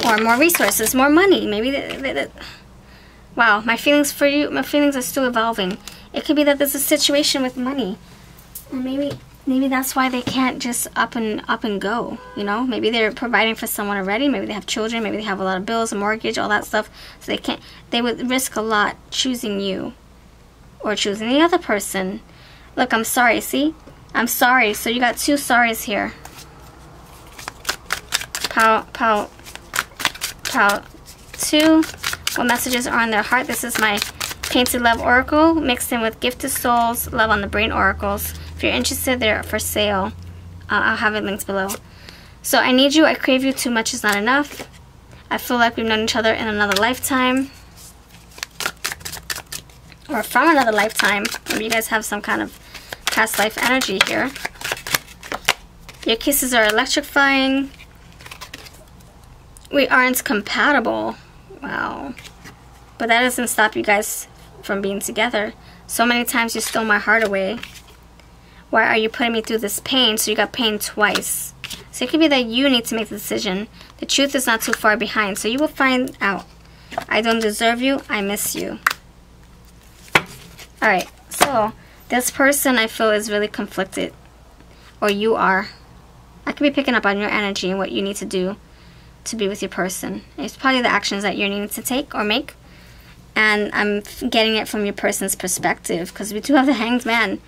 or more resources, more money. Maybe that, wow, my feelings for you, my feelings are still evolving. It could be that there's a situation with money, maybe maybe that's why they can't just up and up and go. You know, maybe they're providing for someone already. Maybe they have children. Maybe they have a lot of bills, a mortgage, all that stuff. So they can't. They would risk a lot choosing you, or choosing the other person. Look, I'm sorry. See, I'm sorry. So you got two sorries here. Pow, pow, Child 2. What messages are on their heart? This is my Painted Love Oracle mixed in with Gifted Souls Love on the Brain Oracles. If you're interested, they're for sale. Uh, I'll have it linked below. So I need you, I crave you, too much is not enough. I feel like we've known each other in another lifetime. Or from another lifetime. Maybe you guys have some kind of past life energy here. Your kisses are electrifying. We aren't compatible. Wow. But that doesn't stop you guys from being together. So many times you stole my heart away. Why are you putting me through this pain? So you got pain twice. So it could be that you need to make the decision. The truth is not too far behind. So you will find out. I don't deserve you. I miss you. Alright. So this person I feel is really conflicted. Or you are. I could be picking up on your energy and what you need to do to be with your person. It's probably the actions that you're needing to take or make. And I'm getting it from your person's perspective because we do have the hanged man.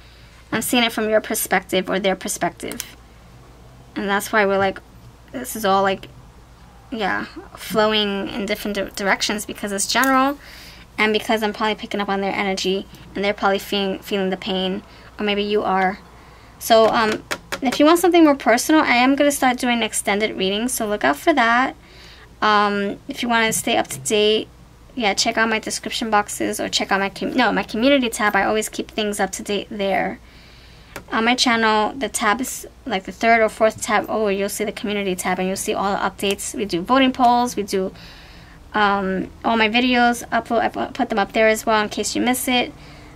I'm seeing it from your perspective or their perspective. And that's why we're like, this is all like yeah flowing in different di directions because it's general and because I'm probably picking up on their energy and they're probably feeling feeling the pain or maybe you are. So um, if you want something more personal I am going to start doing extended readings so look out for that. Um, if you want to stay up to date yeah check out my description boxes or check out my no my community tab. I always keep things up to date there on my channel, the tab is like the third or fourth tab. Oh, you'll see the community tab and you'll see all the updates. We do voting polls. We do um, all my videos. Upload, I put them up there as well in case you miss it.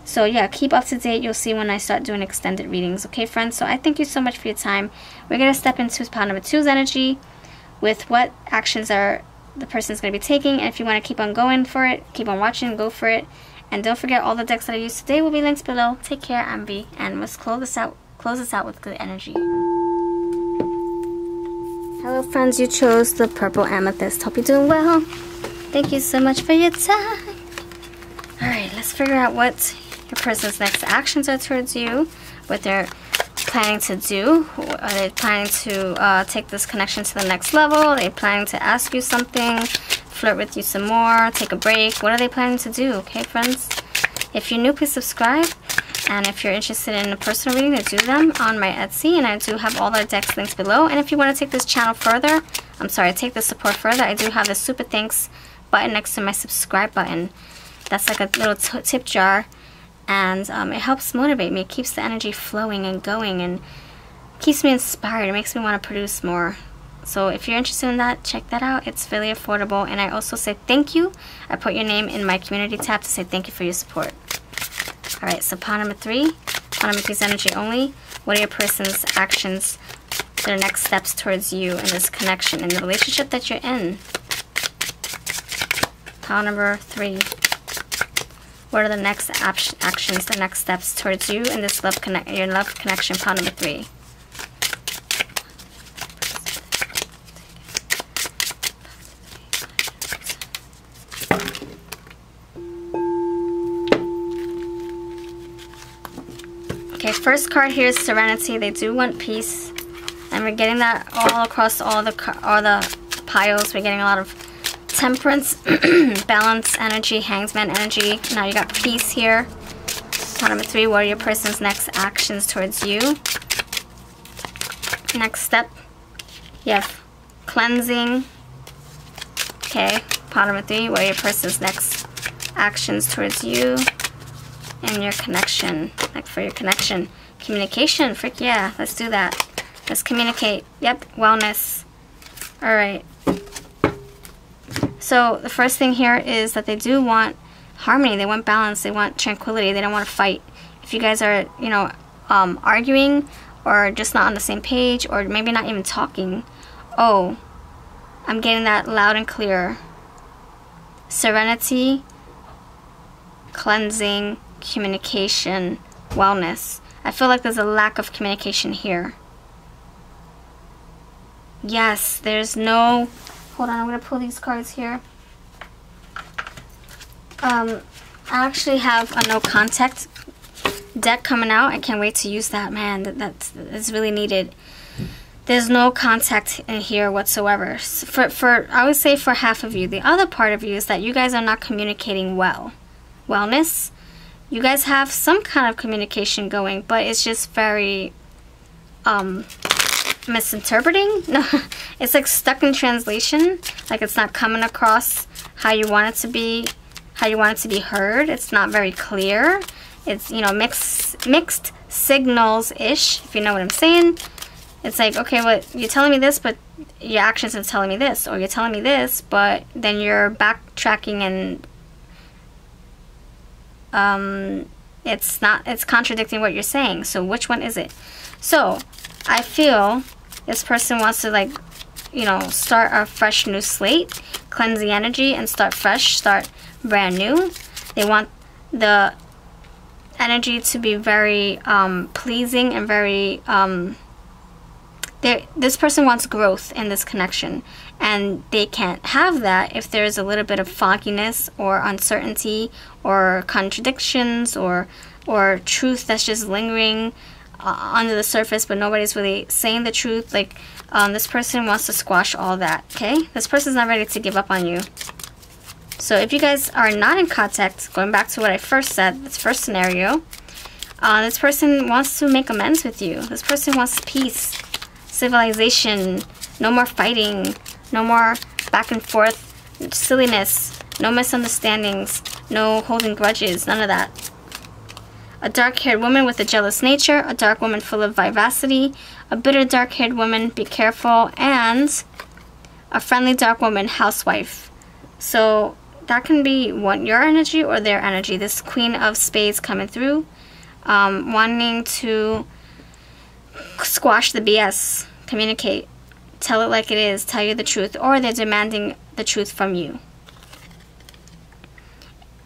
So yeah, keep up to date. You'll see when I start doing extended readings. Okay, friends? So I thank you so much for your time. We're going to step into part number two's energy with what actions are the person's going to be taking. And if you want to keep on going for it, keep on watching, go for it. And don't forget all the decks that I used today will be linked below. Take care, Ambi, and let's close this out close this out with good energy. Hello friends, you chose the purple amethyst. Hope you're doing well. Thank you so much for your time. Alright, let's figure out what your person's next actions are towards you, what they're planning to do. Are they planning to uh, take this connection to the next level? Are they planning to ask you something? Flirt with you some more, take a break. What are they planning to do, okay, friends? If you're new, please subscribe. And if you're interested in a personal reading, I do them on my Etsy, and I do have all the decks links below. And if you want to take this channel further, I'm sorry, take the support further, I do have the super thanks button next to my subscribe button. That's like a little tip jar, and um, it helps motivate me. It keeps the energy flowing and going, and keeps me inspired. It makes me want to produce more. So if you're interested in that, check that out. It's really affordable. And I also say thank you. I put your name in my community tab to say thank you for your support. All right, so pawn number three. Pawn number three is energy only. What are your person's actions, their next steps towards you in this connection, in the relationship that you're in? Pawn number three. What are the next actions, the next steps towards you in this love connect, your love connection? Pawn number three. First card here is Serenity. They do want peace. And we're getting that all across all the all the piles. We're getting a lot of temperance, balance energy, hangsman energy. Now you got peace here. Number three, what are your person's next actions towards you? Next step, have cleansing. Okay, part number three, what are your person's next actions towards you? and your connection, like for your connection. Communication, frick yeah, let's do that. Let's communicate. Yep, wellness. All right. So the first thing here is that they do want harmony. They want balance. They want tranquility. They don't want to fight. If you guys are, you know, um, arguing or just not on the same page or maybe not even talking, oh, I'm getting that loud and clear. Serenity, cleansing, communication, wellness. I feel like there's a lack of communication here. Yes, there's no... Hold on, I'm going to pull these cards here. Um, I actually have a no contact deck coming out. I can't wait to use that. Man, that, that's, that's really needed. There's no contact in here whatsoever. For, for, I would say for half of you. The other part of you is that you guys are not communicating well. Wellness you guys have some kind of communication going, but it's just very um, misinterpreting. No, it's like stuck in translation. Like it's not coming across how you want it to be, how you want it to be heard. It's not very clear. It's, you know, mixed, mixed signals-ish, if you know what I'm saying. It's like, okay, well, you're telling me this, but your actions are telling me this. Or you're telling me this, but then you're backtracking and um, it's not it's contradicting what you're saying. So which one is it? So I feel this person wants to like you know start a fresh new slate cleanse the energy and start fresh start brand new. They want the energy to be very um, pleasing and very um, this person wants growth in this connection and they can't have that if there's a little bit of fogginess or uncertainty or contradictions or or truth that's just lingering uh, under the surface, but nobody's really saying the truth. Like um, this person wants to squash all that. Okay, this person's not ready to give up on you. So if you guys are not in contact, going back to what I first said, this first scenario, uh, this person wants to make amends with you. This person wants peace, civilization, no more fighting, no more back and forth silliness, no misunderstandings, no holding grudges, none of that. A dark-haired woman with a jealous nature, a dark woman full of vivacity, a bitter dark-haired woman, be careful, and a friendly dark woman, housewife. So that can be one your energy or their energy. This Queen of Spades coming through, um, wanting to squash the BS, communicate, tell it like it is, tell you the truth, or they're demanding the truth from you.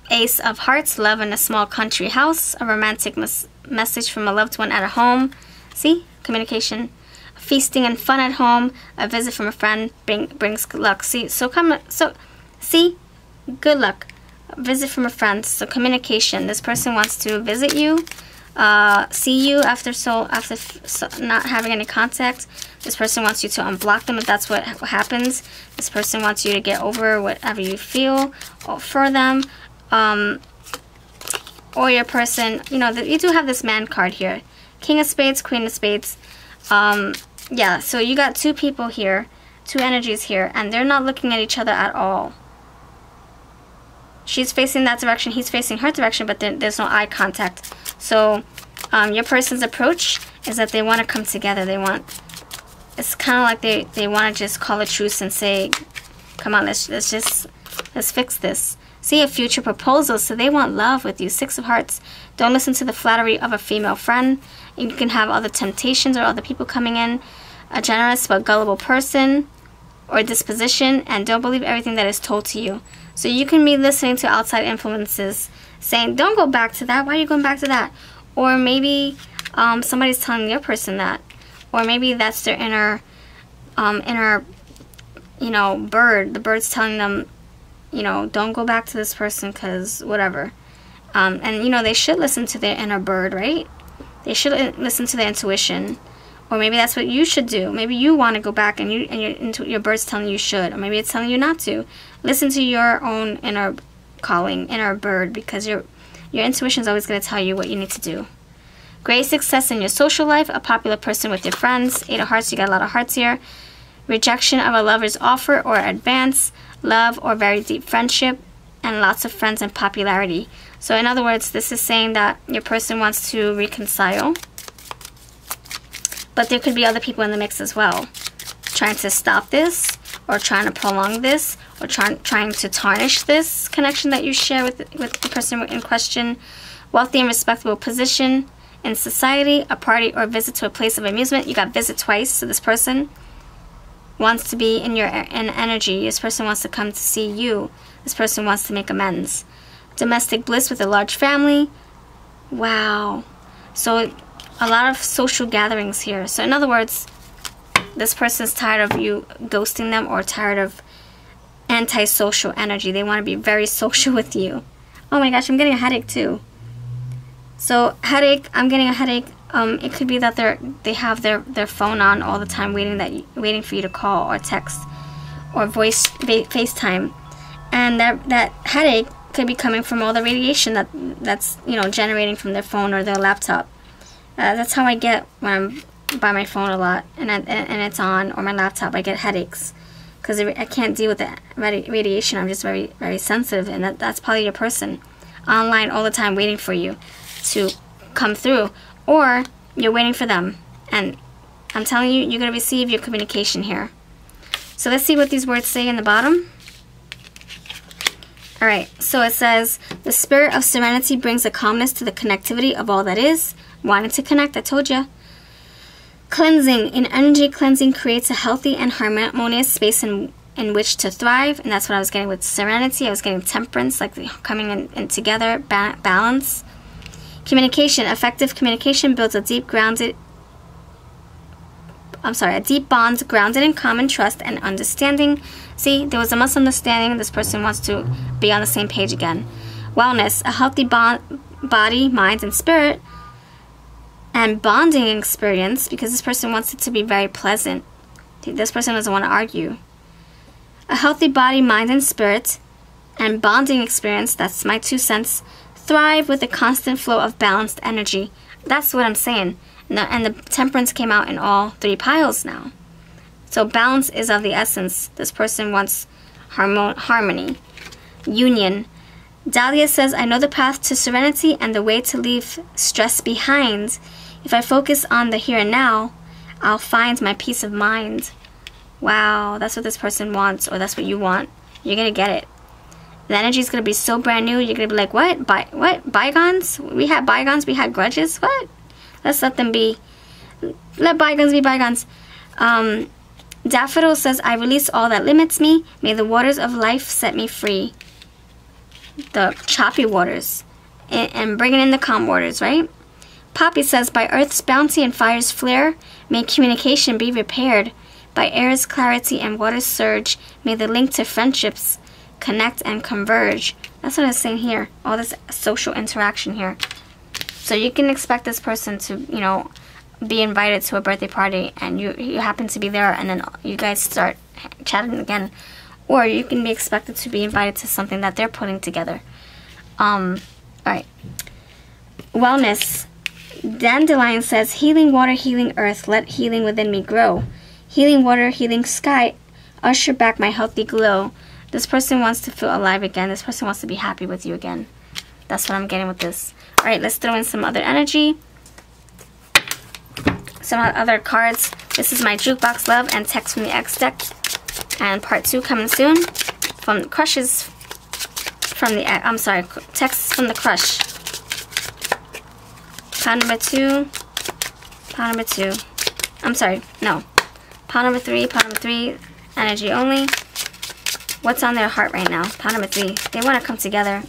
Ace of Hearts, love in a small country house, a romantic mes message from a loved one at a home. See? Communication. Feasting and fun at home, a visit from a friend bring, brings good luck. See? So come, so, see? Good luck. A visit from a friend. So communication. This person wants to visit you, uh, see you after so after so not having any contact. This person wants you to unblock them if that's what happens. This person wants you to get over whatever you feel for them. Um, or your person, you know, that you do have this man card here. King of Spades, Queen of Spades. Um, yeah, so you got two people here, two energies here, and they're not looking at each other at all. She's facing that direction, he's facing her direction, but there's no eye contact. So um, your person's approach is that they want to come together. They want, it's kind of like they, they want to just call a truce and say, come on, let's, let's just, let's fix this. See a future proposal, so they want love with you. Six of Hearts. Don't listen to the flattery of a female friend. You can have other temptations or other people coming in. A generous but gullible person or disposition, and don't believe everything that is told to you. So you can be listening to outside influences saying, don't go back to that. Why are you going back to that? Or maybe um, somebody's telling your person that. Or maybe that's their inner, um, inner, you know, bird. The bird's telling them, you know, don't go back to this person because whatever. Um, and, you know, they should listen to their inner bird, right? They should listen to their intuition. Or maybe that's what you should do. Maybe you want to go back and you and your, your bird's telling you should. Or maybe it's telling you not to. Listen to your own inner calling, inner bird, because your, your intuition is always going to tell you what you need to do. Great success in your social life, a popular person with your friends. Eight of Hearts, you got a lot of hearts here. Rejection of a lover's offer or advance, love or very deep friendship, and lots of friends and popularity. So in other words, this is saying that your person wants to reconcile. But there could be other people in the mix as well. Trying to stop this, or trying to prolong this, or try, trying to tarnish this connection that you share with, with the person in question. Wealthy and respectable position in society, a party or visit to a place of amusement. You got visit twice, so this person wants to be in your in energy. This person wants to come to see you. This person wants to make amends. Domestic bliss with a large family. Wow. So a lot of social gatherings here. So in other words, this person is tired of you ghosting them or tired of antisocial energy. They want to be very social with you. Oh my gosh, I'm getting a headache too. So headache, I'm getting a headache. Um, it could be that they're they have their their phone on all the time, waiting that waiting for you to call or text or voice FaceTime, and that that headache could be coming from all the radiation that that's you know generating from their phone or their laptop. Uh, that's how I get when I'm by my phone a lot and I, and it's on or my laptop. I get headaches because I can't deal with the radiation. I'm just very, very sensitive, and that, that's probably your person online all the time waiting for you to come through, or you're waiting for them. And I'm telling you, you're going to receive your communication here. So let's see what these words say in the bottom. Alright, so it says, the spirit of serenity brings a calmness to the connectivity of all that is. Wanting to connect, I told you. Cleansing. An energy cleansing creates a healthy and harmonious space in, in which to thrive. And that's what I was getting with serenity. I was getting temperance, like coming in, in together, ba balance. Communication. Effective communication builds a deep grounded I'm sorry, a deep bond grounded in common trust and understanding. See, there was a misunderstanding. This person wants to be on the same page again. Wellness, a healthy body, mind, and spirit and bonding experience because this person wants it to be very pleasant. This person doesn't want to argue. A healthy body, mind, and spirit and bonding experience, that's my two cents, thrive with a constant flow of balanced energy. That's what I'm saying. And the, and the temperance came out in all three piles now. So balance is of the essence. This person wants harmony, union. Dahlia says, I know the path to serenity and the way to leave stress behind. If I focus on the here and now, I'll find my peace of mind. Wow, that's what this person wants, or that's what you want. You're gonna get it. The energy is gonna be so brand new. You're gonna be like, what? By what? Bygones? We had bygones. We had grudges. What? Let's let them be. Let bygones be bygones. Um, Daffodil says, I release all that limits me. May the waters of life set me free. The choppy waters. And, and bringing in the calm waters, right? Poppy says, By earth's bounty and fire's flare, may communication be repaired. By air's clarity and water's surge, may the link to friendships connect and converge. That's what I was saying here. All this social interaction here. So you can expect this person to, you know, be invited to a birthday party and you, you happen to be there and then you guys start chatting again. Or you can be expected to be invited to something that they're putting together. Um, alright. Wellness. Dandelion says, Healing water, healing earth, let healing within me grow. Healing water, healing sky, usher back my healthy glow. This person wants to feel alive again. This person wants to be happy with you again. That's what I'm getting with this. Alright, let's throw in some other energy some other cards. This is my Jukebox Love and Text from the Ex deck. And part two coming soon. From Crushes from the, I'm sorry, Texts from the Crush. Pile number two. Pile number two. I'm sorry, no. Pile number three, pile number three, energy only. What's on their heart right now? Pile number three. They want to come together.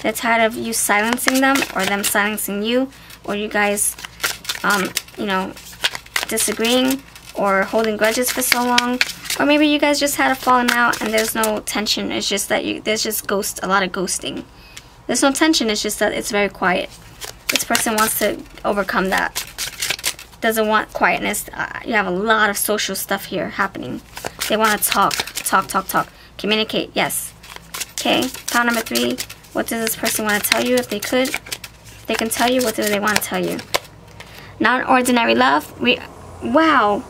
They're tired of you silencing them or them silencing you or you guys um, you know, disagreeing or holding grudges for so long. Or maybe you guys just had a falling out and there's no tension. It's just that you there's just ghost a lot of ghosting. There's no tension, it's just that it's very quiet. This person wants to overcome that. Doesn't want quietness. Uh, you have a lot of social stuff here happening. They want to talk, talk, talk, talk. Communicate, yes. Okay, pile number three. What does this person want to tell you if they could? they can tell you, what do they want to tell you? non-ordinary love we wow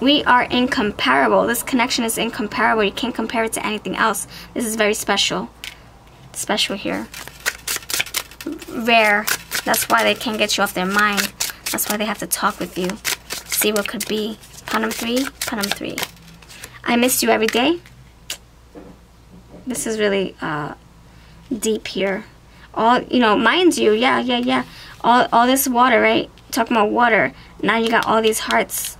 we are incomparable this connection is incomparable you can't compare it to anything else this is very special special here rare that's why they can't get you off their mind that's why they have to talk with you see what could be Panam 3 Panam 3 I miss you every day this is really uh, deep here all you know mind you yeah yeah yeah all, all this water right talking about water. Now you got all these hearts.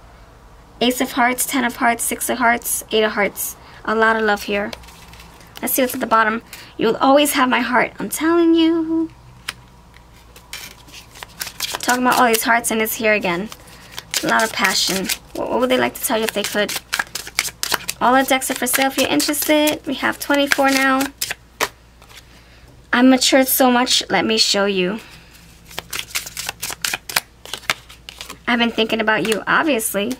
Ace of hearts, ten of hearts, six of hearts, eight of hearts. A lot of love here. Let's see what's at the bottom. You'll always have my heart. I'm telling you. Talking about oh, all these hearts and it's here again. A lot of passion. What, what would they like to tell you if they could? All the decks are for sale if you're interested. We have 24 now. I'm matured so much. Let me show you. I've been thinking about you, obviously.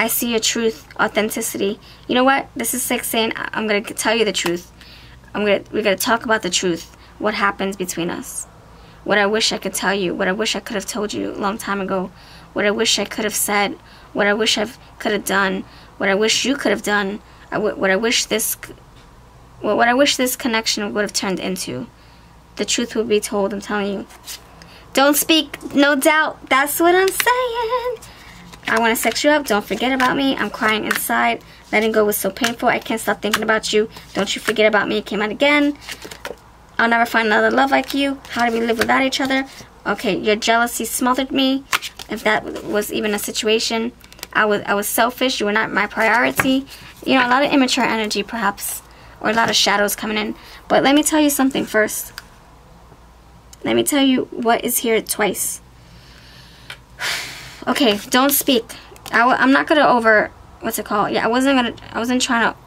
I see your truth, authenticity. You know what? This is like saying I'm gonna tell you the truth. I'm gonna we're gonna talk about the truth. What happens between us? What I wish I could tell you. What I wish I could have told you a long time ago. What I wish I could have said. What I wish I could have done. What I wish you could have done. what I wish this what I wish this connection would have turned into. The truth would be told. I'm telling you. Don't speak, no doubt. That's what I'm saying. I want to sex you up. Don't forget about me. I'm crying inside. Letting go was so painful. I can't stop thinking about you. Don't you forget about me. It came out again. I'll never find another love like you. How do we live without each other? Okay, your jealousy smothered me. If that was even a situation. I was, I was selfish. You were not my priority. You know, a lot of immature energy perhaps. Or a lot of shadows coming in. But let me tell you something first. Let me tell you what is here twice. okay, don't speak. i w I'm not gonna over what's it called? Yeah, I wasn't gonna I wasn't trying to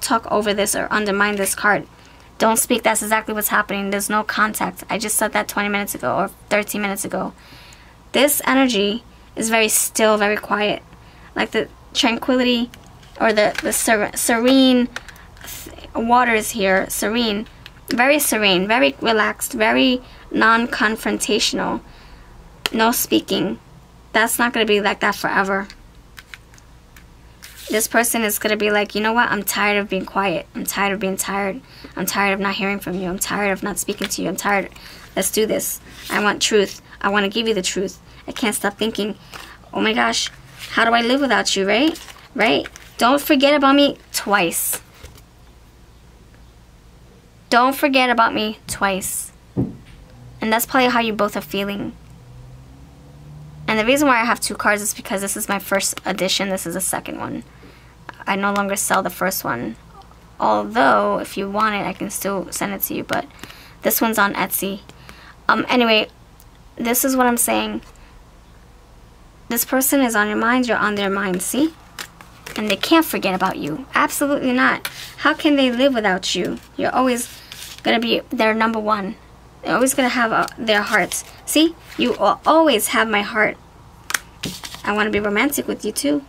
talk over this or undermine this card. Don't speak. That's exactly what's happening. There's no contact. I just said that 20 minutes ago or 13 minutes ago. This energy is very still, very quiet. Like the tranquility or the, the ser serene waters here, serene, very serene, very relaxed, very non-confrontational, no speaking. That's not going to be like that forever. This person is going to be like, you know what? I'm tired of being quiet. I'm tired of being tired. I'm tired of not hearing from you. I'm tired of not speaking to you. I'm tired. Let's do this. I want truth. I want to give you the truth. I can't stop thinking, oh my gosh, how do I live without you, right? Right? Don't forget about me twice. Don't forget about me twice. And that's probably how you both are feeling. And the reason why I have two cards is because this is my first edition. This is the second one. I no longer sell the first one. Although, if you want it, I can still send it to you. But this one's on Etsy. Um, anyway, this is what I'm saying. This person is on your mind. You're on their mind. See? And they can't forget about you. Absolutely not. How can they live without you? You're always going to be their number one. They're always going to have uh, their hearts. See? You always have my heart. I want to be romantic with you too.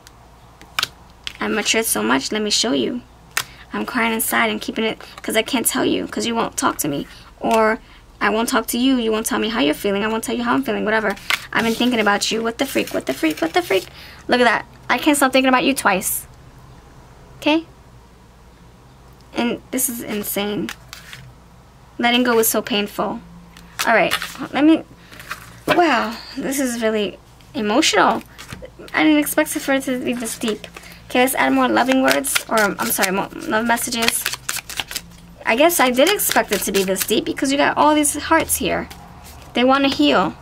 I matured so much. Let me show you. I'm crying inside and keeping it because I can't tell you because you won't talk to me. Or I won't talk to you. You won't tell me how you're feeling. I won't tell you how I'm feeling. Whatever. I've been thinking about you. What the freak? What the freak? What the freak? Look at that. I can't stop thinking about you twice. Okay? And this is insane. Letting go was so painful. Alright, let me... Wow, this is really emotional. I didn't expect for it to be this deep. Okay, let's add more loving words. Or, um, I'm sorry, more love messages. I guess I did expect it to be this deep because you got all these hearts here. They want to heal.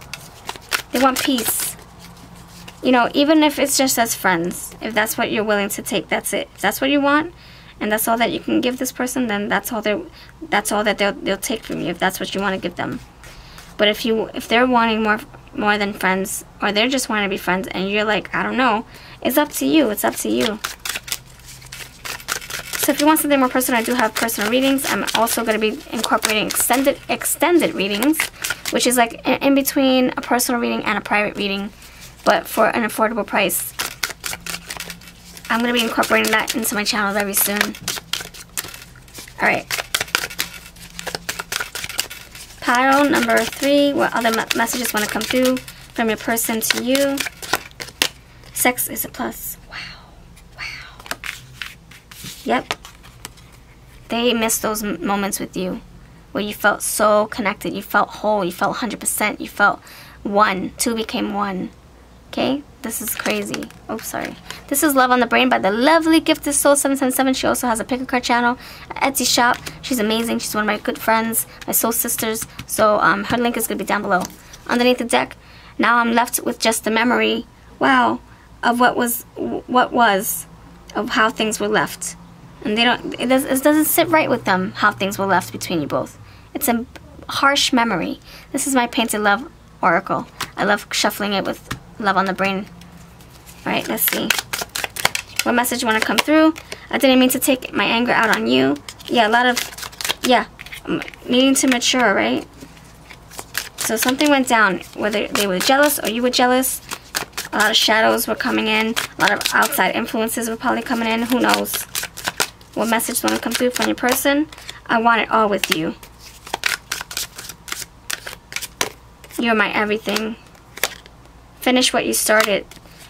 They want peace. You know, even if it's just as friends, if that's what you're willing to take, that's it. If that's what you want, and that's all that you can give this person, then that's all they that's all that they'll they'll take from you if that's what you want to give them. But if you if they're wanting more more than friends or they're just wanting to be friends and you're like, I don't know, it's up to you. It's up to you. So if you want something more personal, I do have personal readings. I'm also going to be incorporating extended extended readings, which is like in between a personal reading and a private reading, but for an affordable price. I'm going to be incorporating that into my channel very soon. Alright. Pile number three. What other messages want to come through from your person to you? Sex is a plus. Wow. Wow. Yep. They miss those moments with you where you felt so connected. You felt whole. You felt 100%. You felt one. Two became one. Okay? This is crazy. Oh, sorry. This is Love on the Brain by the lovely Gifted Soul 777. She also has a pick a card channel, Etsy shop. She's amazing. She's one of my good friends, my soul sisters. So um, her link is going to be down below. Underneath the deck, now I'm left with just the memory, wow, of what was, what was, of how things were left. And they don't, it, does, it doesn't sit right with them how things were left between you both. It's a harsh memory. This is my Painted Love Oracle. I love shuffling it with Love on the Brain Alright, let's see. What message want to come through? I didn't mean to take my anger out on you. Yeah, a lot of, yeah, um, needing to mature, right? So something went down, whether they were jealous or you were jealous. A lot of shadows were coming in. A lot of outside influences were probably coming in. Who knows? What message going to come through from your person? I want it all with you. You're my everything. Finish what you started.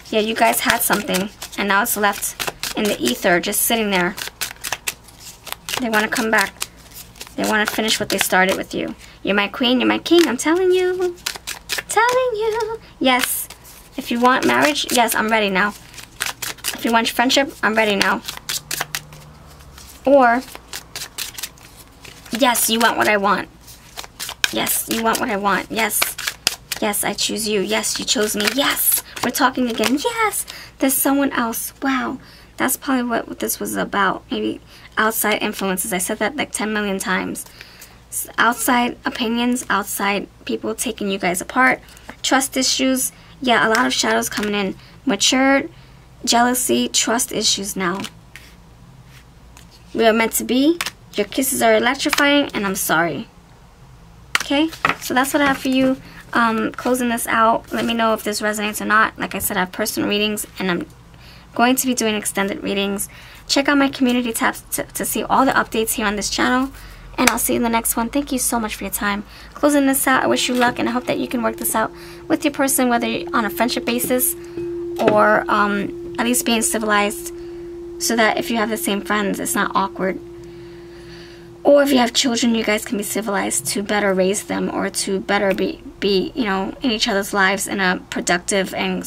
Yeah, you guys had something, and now it's left in the ether, just sitting there. They want to come back. They want to finish what they started with you. You're my queen, you're my king, I'm telling you. Telling you. Yes. If you want marriage, yes, I'm ready now. If you want friendship, I'm ready now. Or, yes, you want what I want. Yes, you want what I want. Yes. Yes, I choose you. Yes, you chose me. Yes. We're talking again. Yes, there's someone else. Wow. That's probably what this was about. Maybe outside influences. I said that like 10 million times. Outside opinions, outside people taking you guys apart. Trust issues. Yeah, a lot of shadows coming in. Matured, jealousy, trust issues now. We are meant to be. Your kisses are electrifying, and I'm sorry. Okay, so that's what I have for you. Um, closing this out, let me know if this resonates or not. Like I said, I have personal readings, and I'm going to be doing extended readings. Check out my community tabs to, to see all the updates here on this channel. And I'll see you in the next one. Thank you so much for your time. Closing this out, I wish you luck, and I hope that you can work this out with your person, whether on a friendship basis or um, at least being civilized, so that if you have the same friends, it's not awkward. Or if you have children, you guys can be civilized to better raise them or to better be, be you know, in each other's lives in a productive and